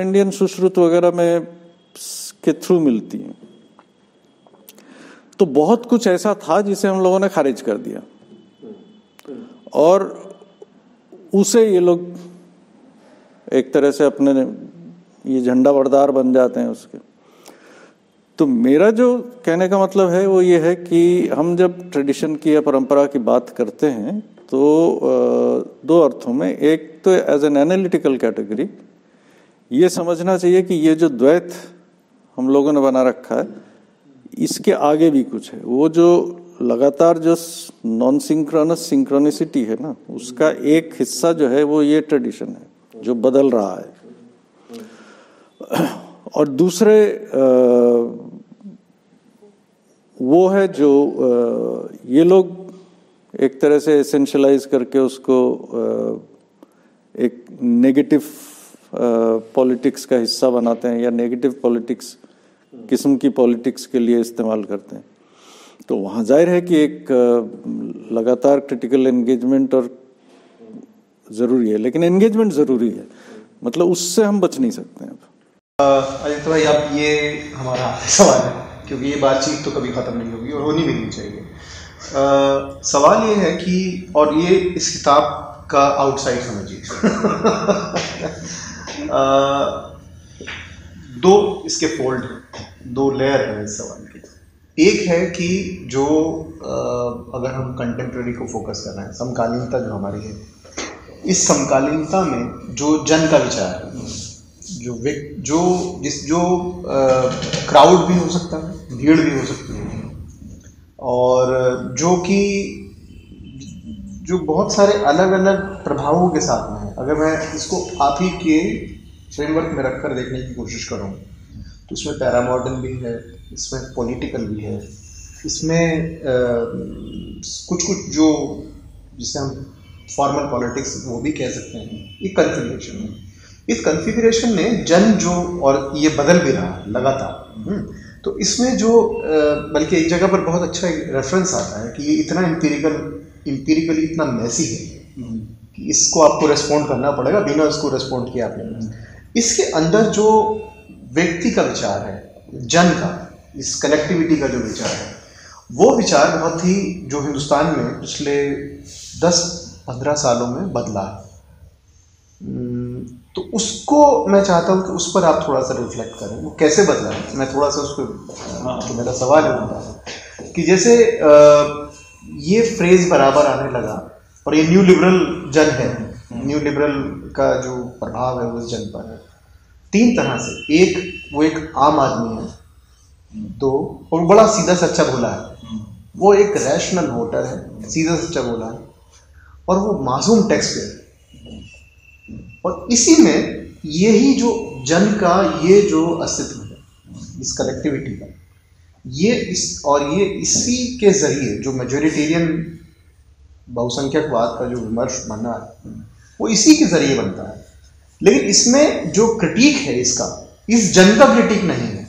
C: इंडियन सुश्रुत वगैरह में के थ्रू मिलती हैं। तो बहुत कुछ ऐसा था जिसे हम लोगों ने खारिज कर दिया। और उसे ये लोग एक तरह से अपने ये झंडा बरदार बन जाते हैं उसके। तो मेरा जो कहने का मतलब है वो ये है कि हम जब ट्रेडिशन की या परंपरा की बात करते हैं तो दो अर्थों में, एक तो एज एन एनालिटिकल कैटेगरी ये समझना चाहिए कि ये जो द्वैत हम लोगों ने बना रखा है, इसके आगे भी कुछ है। वो जो लगातार जो नॉन सिंक्रोनस सिंक्रोनिसिटी है ना, उसका एक हिस्सा जो है, वो ये ट्रेडिशन है, जो बदल रहा है। और दूसरे वो है जो ये लोग एक तरह से एसेंशलाइज करके उसको एक नेगेटिव पॉलिटिक्स का हिस्सा बनाते हैं या नेगेटिव पॉलिटिक्स किस्म की पॉलिटिक्स के लिए इस्तेमाल करते हैं। तो वहाँ ज़ाहिर है कि एक लगातार क्रिटिकल एंगेजमेंट और ज़रूरी है, लेकिन एंगेजमेंट ज़रूरी है। मतलब उससे हम बच नहीं सकते हैं
A: अजित भाई, आप ये हमारा सवाल है, क्योंकि ये बातचीत तो कभी ख़त्म नहीं होगी और होनी भी नहीं चाहिए। आ, सवाल ये है कि और ये इस किताब का आउटसाइड समझिए। दो इसके फोल्ड दो लेयर हैं इस सवाल के। एक है कि जो आ, अगर हम कंटेम्प्रेरी को फोकस कर रहे हैं समकालीनता जो हमारी है इस समकालीनता में जो जन का विचार है जो जो जिस जो क्राउड भी हो सकता है भीड़ भी हो सकती है और जो कि जो बहुत सारे अलग अलग प्रभावों के साथ में है। अगर मैं इसको आप ही के फ्रेमवर्क में रखकर देखने की कोशिश करूँ तो इसमें पैरामॉडर्न भी है इसमें पॉलिटिकल भी है इसमें आ, कुछ कुछ जो जिसे हम फॉर्मल पॉलिटिक्स वो भी कह सकते हैं ये कन्फिग्रेशन है। इस कन्फिग्रेशन ने जन जो और ये बदल भी रहा लगातार। हम्म, तो इसमें जो बल्कि एक जगह पर बहुत अच्छा एक रेफरेंस आता है कि ये इतना इम्पीरिकल इम्पीरिकली इतना मैसी है कि इसको आपको रेस्पॉन्ड करना पड़ेगा बिना उसको रेस्पॉन्ड किया आपने। इसके अंदर जो व्यक्ति का विचार है, जन का, इस कलेक्टिविटी का जो विचार है, वो विचार बहुत ही जो हिंदुस्तान में पिछले दस पंद्रह सालों में बदला है। तो उसको मैं चाहता हूँ कि उस पर आप थोड़ा सा रिफ्लेक्ट करें। वो कैसे बदला? है मैं थोड़ा सा उसको तो मेरा सवाल है कि जैसे ये फ्रेज बराबर आने लगा और ये न्यू लिबरल जन है न्यू लिबरल का जो प्रभाव है उस जन पर। है तीन तरह से, एक, वो एक आम आदमी है, दो, और बड़ा सीधा सच्चा बोला है। वो एक रैशनल वोटर है, सीधा सच्चा बोला है, और वो मासूम टैक्स पेयर और इसी में यही जो जन का, ये जो अस्तित्व है, इस कलेक्टिविटी का, ये इस, और ये इसी के ज़रिए जो मेजोरिटेरियन बहुसंख्यकवाद का जो विमर्श बना है, वो इसी के ज़रिए बनता है। लेकिन इसमें जो क्रिटिक है इसका, इस जन का क्रिटिक नहीं है।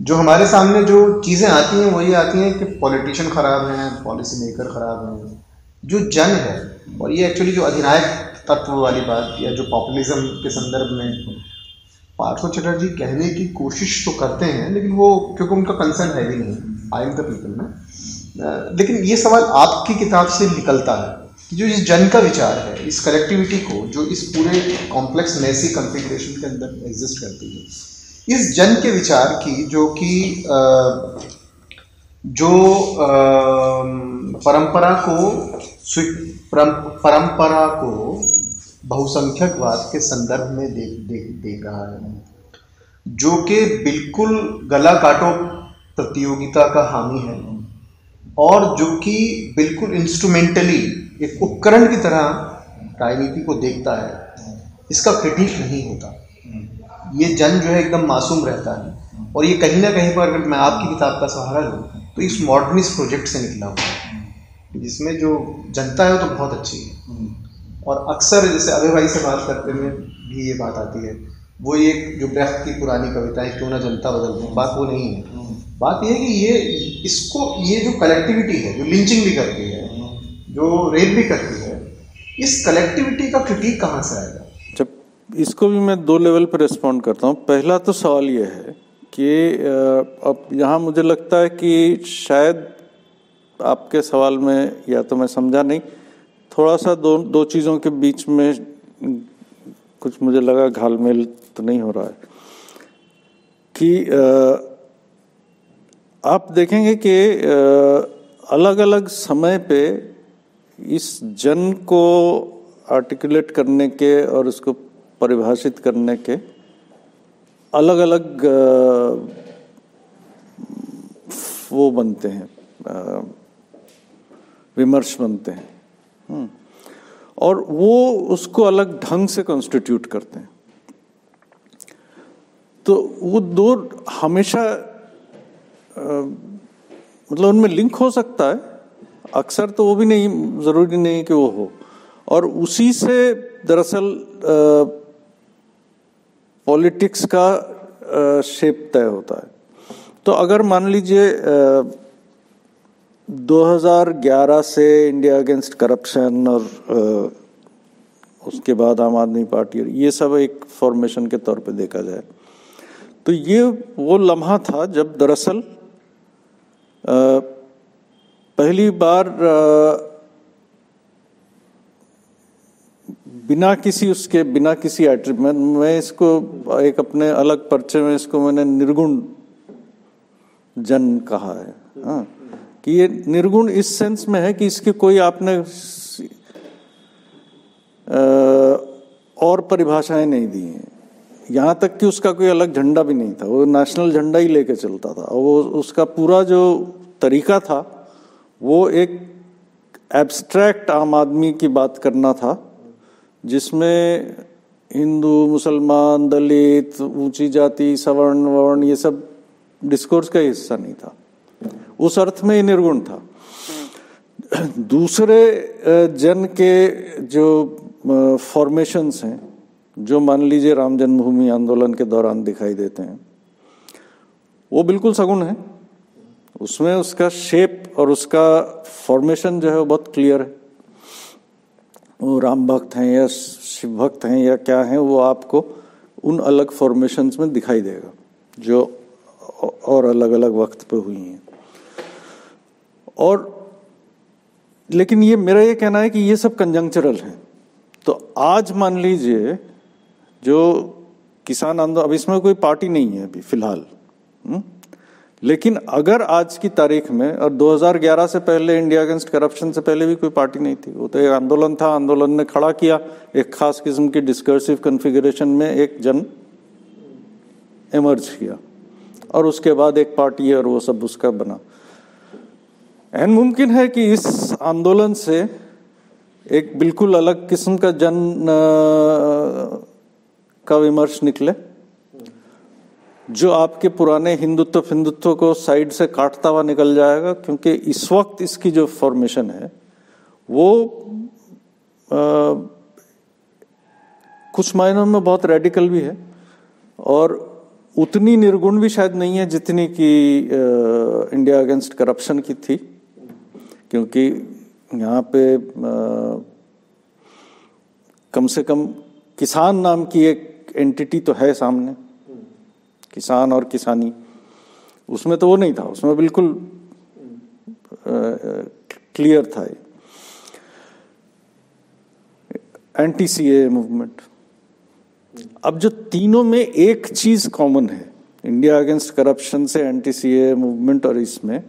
A: जो हमारे सामने जो चीज़ें आती हैं, वही आती हैं कि पॉलिटिशियन ख़राब हैं पॉलिसी मेकर ख़राब हैं। जो जन है, और ये एक्चुअली जो अधिनायक तत्व वाली बात या जो पॉपुलिज्म के संदर्भ में पार्थो चटर्जी कहने की कोशिश तो करते हैं, लेकिन वो, क्योंकि उनका कंसर्न है भी नहीं आई एम द पीपल में लेकिन ये सवाल आपकी किताब से निकलता है कि जो इस जन का विचार है, इस कलेक्टिविटी को, जो इस पूरे कॉम्प्लेक्स मैसी कन्फिग्रेशन के अंदर एग्जिस्ट करती है, इस जन के विचार की, जो कि जो परंपरा को परंपरा को बहुसंख्यकवाद के संदर्भ में देख देख देख रहा है। जो कि बिल्कुल गला काटो प्रतियोगिता का हामी है। और जो कि बिल्कुल इंस्ट्रूमेंटली एक उपकरण की तरह राजनीति को देखता है, इसका क्रिटिक नहीं होता। ये जन जो है एकदम मासूम रहता है। और ये कहीं ना कहीं पर अगर मैं आपकी किताब का सहारा लूँ तो इस मॉडर्निस्ट प्रोजेक्ट से निकला हुआ है। जिसमें जो जनता है वो तो बहुत अच्छी है। और अक्सर जैसे अभय भाई से बात करते हुए भी ये बात आती है। वो ये जो ब्रेख्त की पुरानी कविता है, क्यों ना जनता बदल दे? बात वो नहीं है। बात ये है कि ये, इसको, ये जो कलेक्टिविटी है, जो लिंचिंग भी करती है, जो रेप भी करती है, इस कलेक्टिविटी का क्रिटिक कहाँ से आएगा?
C: जब इसको भी मैं दो लेवल पर रिस्पॉन्ड करता हूँ। पहला तो सवाल ये है कि अब यहाँ मुझे लगता है कि शायद आपके सवाल में या तो मैं समझा नहीं थोड़ा सा दो दो चीज़ों के बीच में कुछ मुझे लगा घालमेल तो नहीं हो रहा है कि आप देखेंगे कि अलग अलग समय पे इस जन को आर्टिकुलेट करने के और उसको परिभाषित करने के अलग अलग वो बनते हैं विमर्श बनते हैं। और वो उसको अलग ढंग से कॉन्स्टिट्यूट करते हैं। तो वो दो हमेशा आ, मतलब उनमें लिंक हो सकता है। अक्सर तो वो भी नहीं ज़रूरी नहीं कि वो हो। और उसी से दरअसल पॉलिटिक्स का शेप तय होता है। तो अगर मान लीजिए 2011 से इंडिया अगेंस्ट करप्शन और उसके बाद आम आदमी पार्टी और ये सब एक फॉर्मेशन के तौर पे देखा जाए। तो ये वो लम्हा था जब दरअसल पहली बार बिना किसी उसके, बिना किसी एट्रीब्यूट मैं इसको एक अपने अलग पर्चे में इसको मैंने निर्गुण जन कहा है। हाँ। कि ये निर्गुण इस सेंस में है कि इसके कोई आपने और परिभाषाएँ नहीं दी हैं। यहाँ तक कि उसका कोई अलग झंडा भी नहीं था। वो नेशनल झंडा ही लेके चलता था। और वो उसका पूरा जो तरीका था, वो एक एब्स्ट्रैक्ट आम आदमी की बात करना था, जिसमें हिंदू, मुसलमान, दलित, ऊँची जाति, सवर्ण, वर्ण, ये सब डिस्कोर्स का हिस्सा नहीं था। उस अर्थ में ये निर्गुण था। दूसरे जन के जो फॉर्मेशंस हैं, जो मान लीजिए राम जन्मभूमि आंदोलन के दौरान दिखाई देते हैं, वो बिल्कुल सगुण है। उसमें उसका शेप और उसका फॉर्मेशन जो है वो बहुत क्लियर है। वो राम भक्त हैं या शिव भक्त हैं या क्या हैं, वो आपको उन अलग फॉर्मेशंस में दिखाई देगा, जो और अलग अलग वक्त पे हुई हैं। और लेकिन ये मेरा ये कहना है कि ये सब कंजंक्चरल है। तो आज मान लीजिए जो किसान आंदोलन अब इसमें कोई पार्टी नहीं है अभी, फ़िलहाल। हम्म? लेकिन अगर आज की तारीख में, और 2011 से पहले इंडिया अगेंस्ट करप्शन से पहले भी कोई पार्टी नहीं थी। वो तो एक आंदोलन था, आंदोलन ने खड़ा किया। एक खास किस्म की डिस्कर्सिव कन्फिग्रेशन में एक जन इमर्ज किया। और उसके बाद एक पार्टी और वो सब उसका बना। एन मुमकिन है कि इस आंदोलन से एक बिल्कुल अलग किस्म का जन का विमर्श निकले जो आपके पुराने हिंदुत्व हिंदुत्व को साइड से काटता हुआ निकल जाएगा क्योंकि इस वक्त इसकी जो फॉर्मेशन है वो आ, कुछ मायनों में बहुत रेडिकल भी है और उतनी निर्गुण भी शायद नहीं है जितनी कि इंडिया अगेंस्ट करप्शन की थी। क्योंकि यहाँ पे कम से कम किसान नाम की एक एंटिटी तो है सामने, किसान और किसानी। उसमें तो वो नहीं था, उसमें बिल्कुल क्लियर था ये। एंटी सी ए मूवमेंट अब जो तीनों में एक चीज़ कॉमन है इंडिया अगेंस्ट करप्शन से एंटी सी ए मूवमेंट और इसमें,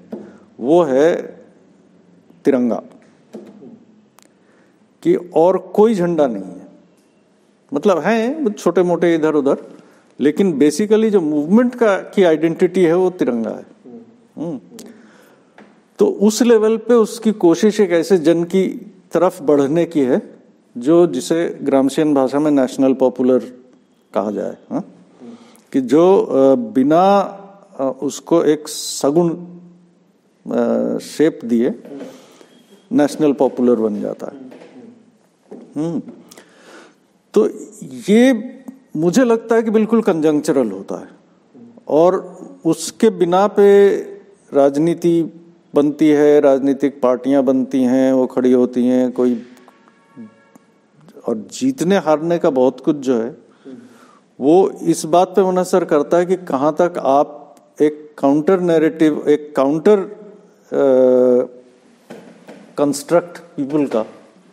C: वो है तिरंगा, कि और कोई झंडा नहीं है मतलब है छोटे मोटे इधर उधर लेकिन बेसिकली जो मूवमेंट का, की आइडेंटिटी है, वो तिरंगा है हम्म। तो उस लेवल पे उसकी कोशिश एक ऐसे जन की तरफ़ बढ़ने की है, जो जिसे ग्रामशियन भाषा में नेशनल पॉपुलर कहा जाए, हा? कि जो बिना उसको एक सगुण शेप दिए नेशनल पॉपुलर बन जाता है। हम्म। तो ये मुझे लगता है कि बिल्कुल कंजंक्चरल होता है। और उसके बिना पे राजनीति बनती है, राजनीतिक पार्टियाँ बनती हैं, वो खड़ी होती हैं, कोई और जीतने हारने का बहुत कुछ जो है, वो इस बात पे मुनसर करता है कि कहाँ तक आप एक काउंटर नैरेटिव एक काउंटर कंस्ट्रक्ट पीपल का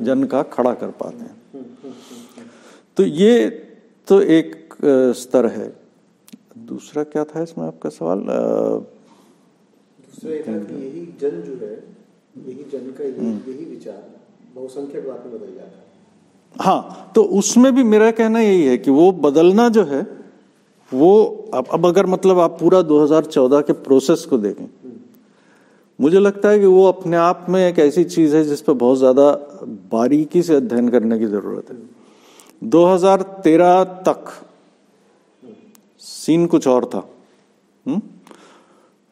C: जन का खड़ा कर पाते हैं। तो ये तो एक स्तर है। दूसरा क्या था इसमें आपका सवाल?
A: दूसरा यही जन जो है यही जन का यही, यही विचार में बदल जाता है।
C: हाँ तो उसमें भी मेरा कहना यही है कि वो बदलना जो है वो अब अब अगर मतलब आप पूरा 2014 के प्रोसेस को देखें मुझे लगता है कि वो अपने आप में एक ऐसी चीज़ है जिस पर बहुत ज़्यादा बारीकी से अध्ययन करने की ज़रूरत है। 2013 तक सीन कुछ और था। हुँ?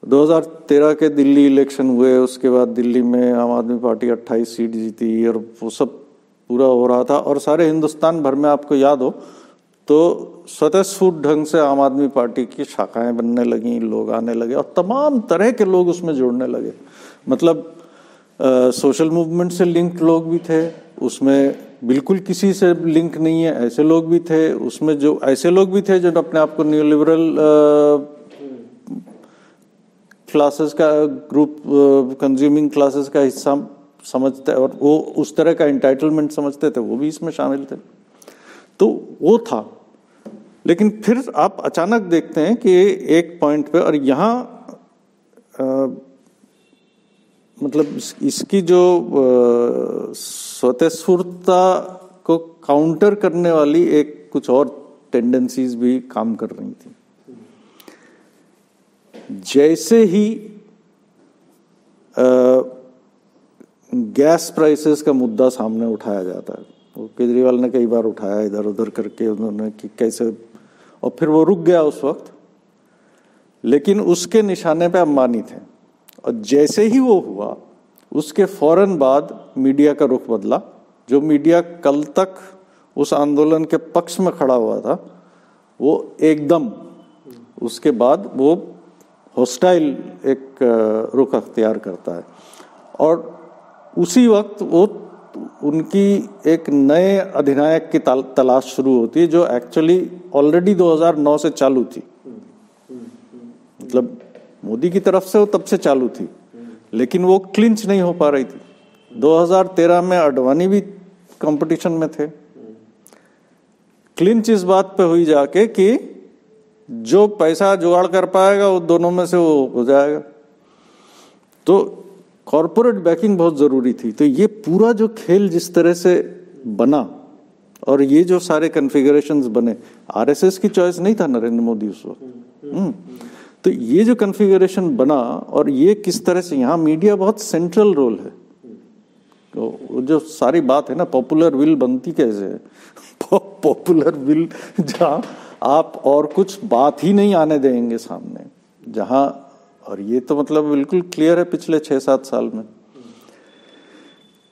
C: 2013 के दिल्ली इलेक्शन हुए, उसके बाद दिल्ली में आम आदमी पार्टी 28 सीट जीती और वो सब पूरा हो रहा था। और सारे हिंदुस्तान भर में आपको याद हो तो स्वतःस्फूर्त ढंग से आम आदमी पार्टी की शाखाएँ बनने लगी लोग आने लगे और तमाम तरह के लोग उसमें जुड़ने लगे। मतलब आ, सोशल मूवमेंट से लिंक लोग भी थे उसमें बिल्कुल किसी से लिंक नहीं है ऐसे लोग भी थे उसमें जो ऐसे लोग भी थे जो अपने आप को न्यू लिबरल क्लासेस का ग्रुप कंज्यूमिंग क्लासेस का हिस्सा समझते और वो उस तरह का इंटाइटलमेंट समझते थे वो भी इसमें शामिल थे। तो वो था। लेकिन फिर आप अचानक देखते हैं कि एक पॉइंट पे और यहाँ मतलब इस, इसकी जो स्वतःस्फूर्तता को काउंटर करने वाली एक कुछ और टेंडेंसीज भी काम कर रही थी। जैसे ही आ, गैस प्राइसेस का मुद्दा सामने उठाया जाता है वो केजरीवाल ने कई बार उठाया इधर उधर करके उन्होंने कि कैसे और फिर वो रुक गया उस वक्त। लेकिन उसके निशाने पे अंबानी थे। और जैसे ही वो हुआ, उसके फ़ौरन बाद मीडिया का रुख बदला, जो मीडिया कल तक उस आंदोलन के पक्ष में खड़ा हुआ था, वो एकदम, उसके बाद वो हॉस्टाइल एक रुख अख्तियार करता है। और उसी वक्त वो उनकी एक नए अधिनायक की तलाश शुरू होती है, जो एक्चुअली ऑलरेडी 2009 से चालू थी। मतलब मोदी की तरफ़ से वो तब से चालू थी, लेकिन वो क्लिंच नहीं हो पा रही थी। 2013 में अडवाणी भी कंपटीशन में थे। क्लिंच इस बात पे हुई जाके कि जो पैसा जुगाड़ कर पाएगा, वो दोनों में से वो हो जाएगा। तो कॉरपोरेट बैकिंग बहुत ज़रूरी थी। तो ये पूरा जो खेल जिस तरह से बना और ये जो सारे कन्फिगरेशंस बने आरएसएस की चॉइस नहीं था नरेंद्र मोदी उस वक्त। हम्म। तो ये जो कन्फिगरेशन बना और ये किस तरह से यहाँ मीडिया बहुत सेंट्रल रोल है। तो जो सारी बात है ना पॉपुलर विल बनती कैसे है? पॉपुलर विल जहाँ आप और कुछ बात ही नहीं आने देंगे सामने। जहाँ और ये तो मतलब बिल्कुल क्लियर है पिछले छह सात साल में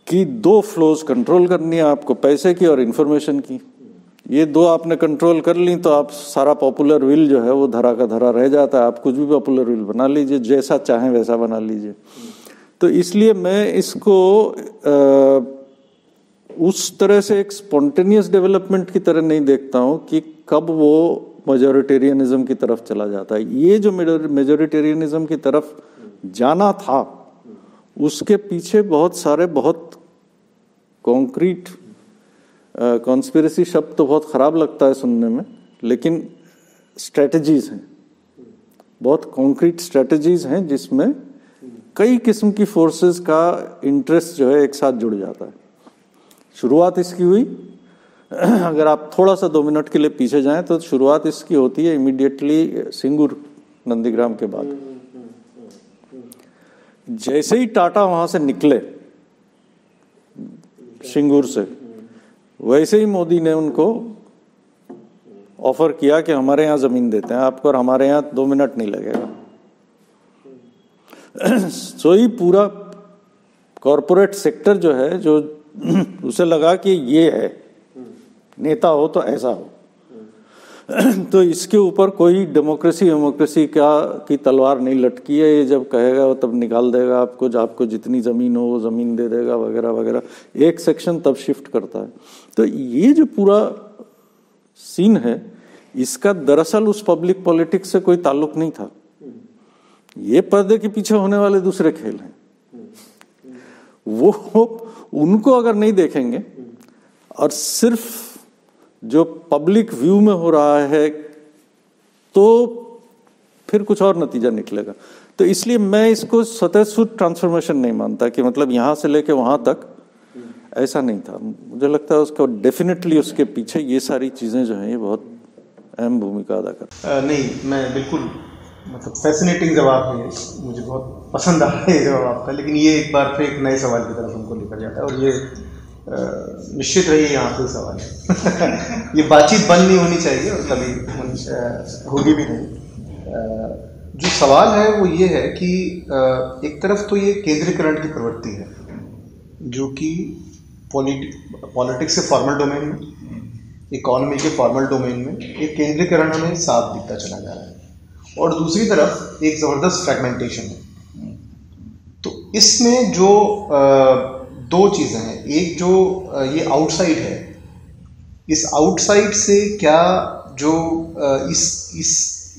C: कि दो फ्लोज कंट्रोल करनी है आपको पैसे की और इंफॉर्मेशन की। ये दो आपने कंट्रोल कर ली तो आप सारा पॉपुलर विल जो है वो धरा का धरा रह जाता है। आप कुछ भी पॉपुलर विल बना लीजिए जैसा चाहें वैसा बना लीजिए। तो इसलिए मैं इसको आ, उस तरह से एक स्पॉन्टेनियस डेवलपमेंट की तरह नहीं देखता हूँ कि कब वो मेजोरिटेरियनिज्म की तरफ़ चला जाता है। ये जो मेजोरिटेरियनिज्म की तरफ़ जाना था, उसके पीछे बहुत सारे बहुत कॉन्क्रीट कॉन्स्पिरसी शब्द तो बहुत खराब लगता है सुनने में, लेकिन स्ट्रेटजीज हैं। बहुत कॉन्क्रीट स्ट्रेटजीज हैं जिसमें कई किस्म की फोर्सेस का इंटरेस्ट जो है एक साथ जुड़ जाता है। शुरुआत इसकी हुई अगर आप थोड़ा सा दो मिनट के लिए पीछे जाएँ तो शुरुआत इसकी होती है इमीडिएटली सिंगूर नंदीग्राम के बाद। जैसे ही टाटा वहाँ से निकले, सिंगूर से, वैसे ही मोदी ने उनको ऑफ़र किया कि हमारे यहाँ ज़मीन देते हैं, आपको और हमारे यहाँ दो मिनट नहीं लगेगा। सो ही पूरा कॉरपोरेट सेक्टर जो है, जो उसे लगा कि ये है। नेता हो तो ऐसा हो। तो इसके ऊपर कोई डेमोक्रेसी वेमोक्रेसी क्या की तलवार नहीं लटकी है? ये जब कहेगा तब निकाल देगा आपको आपको जितनी ज़मीन हो वो ज़मीन दे देगा, वगैरह वगैरह। एक सेक्शन तब शिफ्ट करता है। तो ये जो पूरा सीन है, इसका दरअसल उस पब्लिक पॉलिटिक्स से कोई ताल्लुक नहीं था। ये पर्दे के पीछे होने वाले दूसरे खेल हैं। वो उनको अगर नहीं देखेंगे, और सिर्फ़ जो पब्लिक व्यू में हो रहा है तो फिर कुछ और नतीजा निकलेगा। तो इसलिए मैं इसको स्वतः ट्रांसफॉर्मेशन नहीं मानता कि मतलब यहाँ से लेके वहाँ तक, ऐसा नहीं था। मुझे लगता है उसका डेफिनेटली उसके पीछे ये सारी चीज़ें जो हैं, ये बहुत अहम भूमिका अदा कर
A: नहीं, मैं बिल्कुल मतलब फैसिनेटिंग जवाब है, मुझे बहुत पसंद आ रहा है जवाब आपका, लेकिन ये एक बार फिर एक नए सवाल की तरफ़ हमको लेकर जाता है, और ये निश्चित रहिए यहाँ पे सवाल है ये बातचीत बंद नहीं होनी चाहिए और कभी होगी भी नहीं। जो सवाल है वो ये है कि एक तरफ़ तो ये केंद्रीकरण की प्रवृत्ति है, जो कि पॉलिटिक्स के फॉर्मल डोमेन में, इकोनॉमी के फॉर्मल डोमेन में एक केंद्रीकरण हमें साफ़ दिखता चला जा रहा है। और दूसरी तरफ़ एक ज़बरदस्त फ्रेगमेंटेशन है। तो इसमें जो दो चीज़ें हैं। एक जो ये आउटसाइड है। इस आउटसाइड से क्या जो इस इस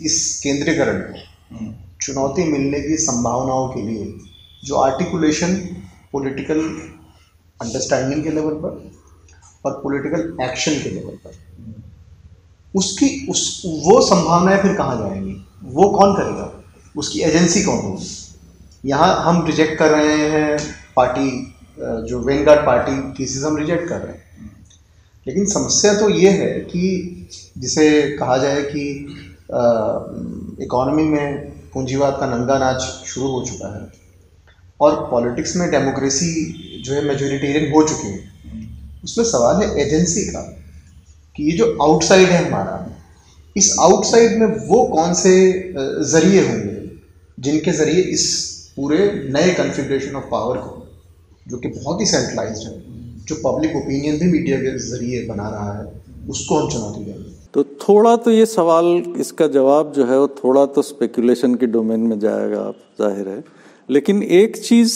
A: इस केंद्रीकरण को चुनौती मिलने की संभावनाओं के लिए, जो आर्टिकुलेशन पॉलिटिकल अंडरस्टैंडिंग के लेवल पर और पॉलिटिकल एक्शन के लेवल पर, उसकी, उस, वो संभावनाएँ फिर कहाँ जाएँगी? वो कौन करेगा? उसकी एजेंसी कौन होगी? यहाँ हम रिजेक्ट कर रहे हैं पार्टी जो वेनगार्ड पार्टी केसेस हम रिजेक्ट कर रहे हैं। लेकिन समस्या तो ये है कि जिसे कहा जाए कि इकोनॉमी में पूंजीवाद का नंगा नाच शुरू हो चुका है और पॉलिटिक्स में डेमोक्रेसी जो है मेजोरिटेरियन हो चुकी है। उसमें सवाल है एजेंसी का कि ये जो आउटसाइड है हमारा, इस आउटसाइड में वो कौन से ज़रिए होंगे जिनके ज़रिए इस पूरे नए कन्फिग्रेशन ऑफ़ पावर को जो कि बहुत ही सेंट्रलाइज है, जो पब्लिक ओपिनियन भी मीडिया के ज़रिए बना रहा है, उसको हम चुनौती देंगे
C: तो थोड़ा तो ये सवाल इसका जवाब जो है वो थोड़ा तो स्पेकुलेशन के डोमेन में जाएगा आप, ज़ाहिर है। लेकिन एक चीज़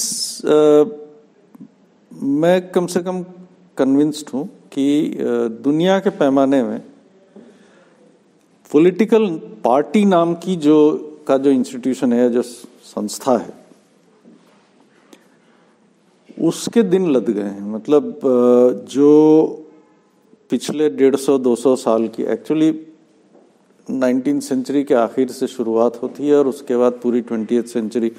C: मैं कम से कम कन्विंस्ड हूँ कि दुनिया के पैमाने में पॉलिटिकल पार्टी नाम की जो, का जो इंस्टीट्यूशन है, जो संस्था है उसके दिन लद गए हैं। मतलब जो पिछले डेढ़ सौ, दो सौ साल की एक्चुअली नाइनटीन सेंचुरी के आखिर से शुरुआत होती है और उसके बाद पूरी twenty century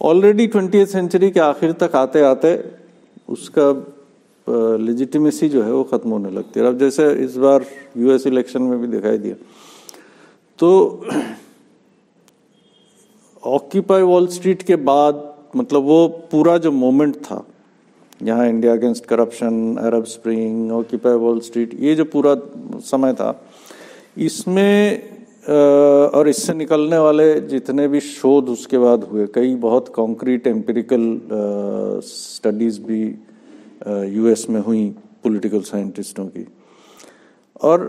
C: already twenty century के आखिर तक आते आते उसका लेजिटिमेसी जो है वो खत्म होने लगती है। अब जैसे इस बार यूएस इलेक्शन में भी दिखाई दिया। तो ऑक्यूपाई वॉल स्ट्रीट के बाद मतलब वो पूरा जो मोमेंट था यहाँ India against corruption Arab spring occupy wall street ये जो पूरा समय था, इसमें और इससे निकलने वाले जितने भी शोध उसके बाद हुए, कई बहुत कॉन्क्रीट एम्पिरिकल स्टडीज़ भी यूएस में हुई पॉलिटिकल साइंटिस्टों की। और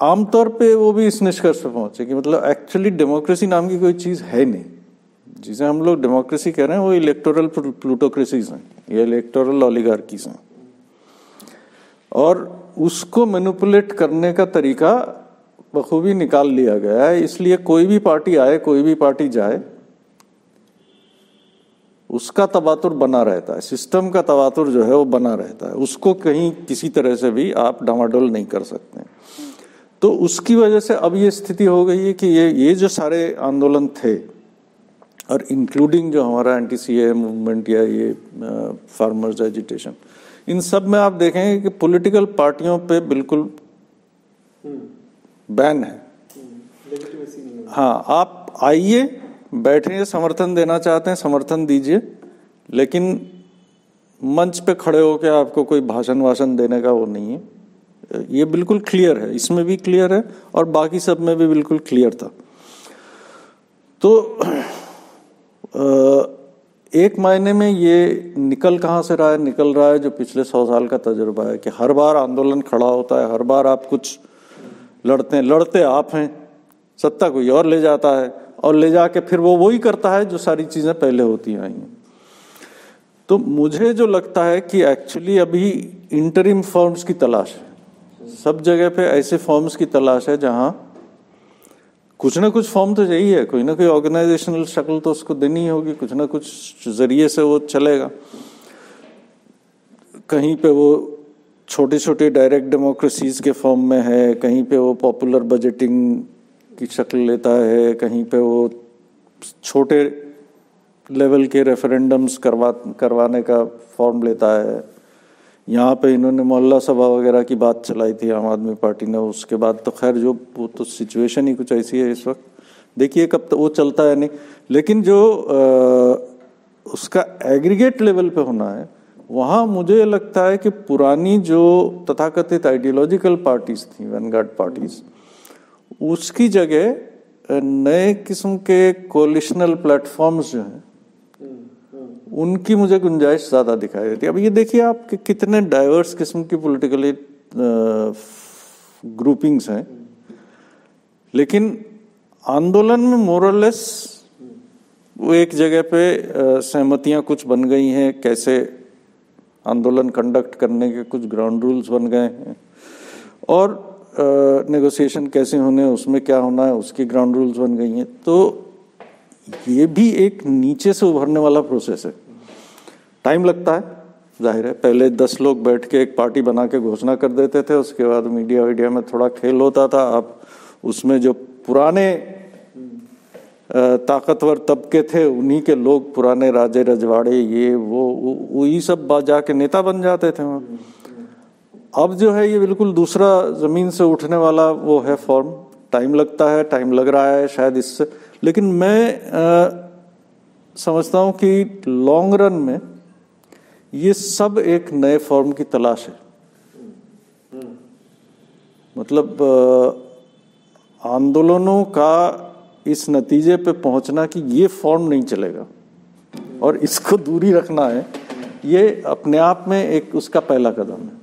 C: आमतौर पे वो भी इस निष्कर्ष पे पहुँचे कि मतलब एक्चुअली डेमोक्रेसी नाम की कोई चीज़ है नहीं। जिसे हम लोग डेमोक्रेसी कह रहे हैं, वो इलेक्टोरल प्लूटोक्रेसीज हैं। ये इलेक्टोरल ऑलिगार्कीज हैं। और उसको मैनुपुलेट करने का तरीका बखूबी निकाल लिया गया है, इसलिए कोई भी पार्टी आए, कोई भी पार्टी जाए, उसका तबातुर बना रहता है सिस्टम का तबातुर जो है वो बना रहता है। उसको कहीं किसी तरह से भी आप डामाडोल नहीं कर सकते तो उसकी वजह से अब ये स्थिति हो गई है कि ये ये जो सारे आंदोलन थे और इंक्लूडिंग जो हमारा एंटी सी मूवमेंट या ये फार्मर्स एजिटेशन इन सब में आप देखेंगे कि पॉलिटिकल पार्टियों पे बिल्कुल बैन है। हाँ। आप आइए बैठे समर्थन देना चाहते हैं समर्थन दीजिए लेकिन मंच पे खड़े होकर आपको कोई भाषण वाषण देने का वो नहीं है। ये बिल्कुल क्लियर है। इसमें भी क्लियर है और बाकी सब में भी बिल्कुल क्लियर था। तो एक महीने में ये निकल कहाँ से रहा है? निकल रहा है जो पिछले सौ साल का तजुर्बा है कि हर बार आंदोलन खड़ा होता है, हर बार आप कुछ लड़ते हैं, लड़ते आप हैं, सत्ता कोई और ले जाता है और ले जाके फिर वो वही करता है जो सारी चीज़ें पहले होती आई हैं। तो मुझे जो लगता है कि एक्चुअली अभी इंटरिम फॉर्म्स की तलाश है। सब जगह पे ऐसे फॉर्म्स की तलाश है जहाँ कुछ ना कुछ फॉर्म तो यही है। कोई ना कोई ऑर्गेनाइजेशनल शक्ल तो उसको देनी होगी। कुछ ना कुछ ज़रिए से वो चलेगा। कहीं पे वो छोटे छोटे डायरेक्ट डेमोक्रेसीज के फॉर्म में है, कहीं पे वो पॉपुलर बजटिंग की शक्ल लेता है, कहीं पे वो छोटे लेवल के रेफरेंडम्स करवा, करवाने का फॉर्म लेता है। यहाँ पे इन्होंने मोहल्ला सभा वगैरह की बात चलाई थी आम आदमी पार्टी ने। उसके बाद तो खैर जो वो तो सिचुएशन ही कुछ ऐसी है इस वक्त। देखिए कब तक वो चलता है नहीं। लेकिन जो आ, उसका एग्रीगेट लेवल पे होना है वहाँ मुझे लगता है कि पुरानी जो तथाकथित आइडियोलॉजिकल पार्टीज़ थी वनगार्ड पार्टीज़ उसकी जगह नए किस्म के कोलिशनल प्लेटफॉर्म्स जो हैं उनकी मुझे गुंजाइश ज़्यादा दिखाई देती है। अब ये देखिए आप कि कितने डाइवर्स किस्म की पोलिटिकली ग्रुपिंग्स हैं। लेकिन आंदोलन में मोरलेस वो एक जगह पे सहमतियाँ कुछ बन गई हैं, कैसे आंदोलन कंडक्ट करने के कुछ ग्राउंड रूल्स बन गए हैं। और नेगोशिएशन कैसे होने उसमें क्या होना है, उसकी ग्राउंड रूल्स बन गई हैं। तो ये भी एक नीचे से उभरने वाला प्रोसेस है। टाइम लगता है ज़ाहिर है। पहले दस लोग बैठ के एक पार्टी बना के घोषणा कर देते थे उसके बाद मीडिया वीडिया में थोड़ा खेल होता था। अब उसमें जो पुराने ताकतवर तबके थे उन्हीं के लोग पुराने राजे रजवाड़े ये वो वही सब जाके नेता बन जाते थे। वहाँ अब जो है ये बिल्कुल दूसरा ज़मीन से उठने वाला वो है फॉर्म टाइम लगता है टाइम लग रहा है शायद इससे। लेकिन मैं आ, समझता हूँ कि लॉन्ग रन में ये सब एक नए फॉर्म की तलाश है। मतलब आंदोलनों का इस नतीजे पे पहुँचना कि ये फॉर्म नहीं चलेगा और इसको दूरी रखना है, ये अपने आप में एक उसका पहला कदम है।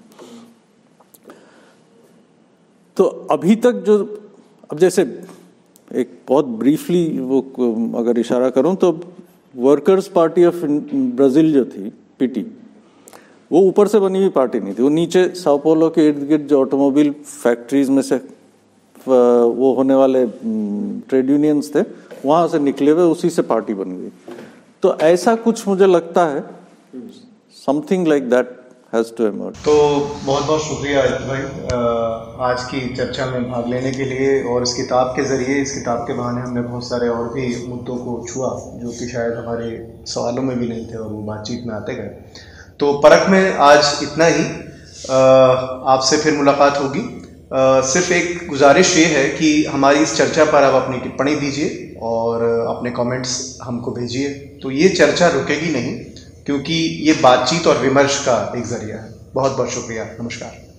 C: तो अभी तक जो, अब जैसे एक बहुत ब्रीफली वो अगर इशारा करूँ तो वर्कर्स पार्टी ऑफ़ ब्राज़ील जो थी पीटी वो ऊपर से बनी हुई पार्टी नहीं थी। वो नीचे साउपोलो के इर्द गिर्द जो ऑटोमोबाइल फैक्ट्रीज में से वो होने वाले ट्रेड यूनियंस थे, वहाँ से निकले हुए उसी से पार्टी बन गई। तो ऐसा कुछ मुझे लगता है something like that to emerge
A: तो बहुत बहुत शुक्रिया आदित्य भाई आज की चर्चा में भाग लेने के लिए, और इस किताब के ज़रिए, इस किताब के बहाने हमने बहुत सारे और भी मुद्दों को छुआ, जो कि शायद हमारे सवालों में भी नहीं थे और वो बातचीत में आते गए। तो परख में आज इतना ही। आपसे फिर मुलाकात होगी। सिर्फ़ एक गुजारिश ये है कि हमारी इस चर्चा पर आप अपनी टिप्पणी दीजिए और अपने कमेंट्स हमको भेजिए। तो ये चर्चा रुकेगी नहीं, क्योंकि ये बातचीत और विमर्श का एक ज़रिया है। बहुत बहुत शुक्रिया। नमस्कार।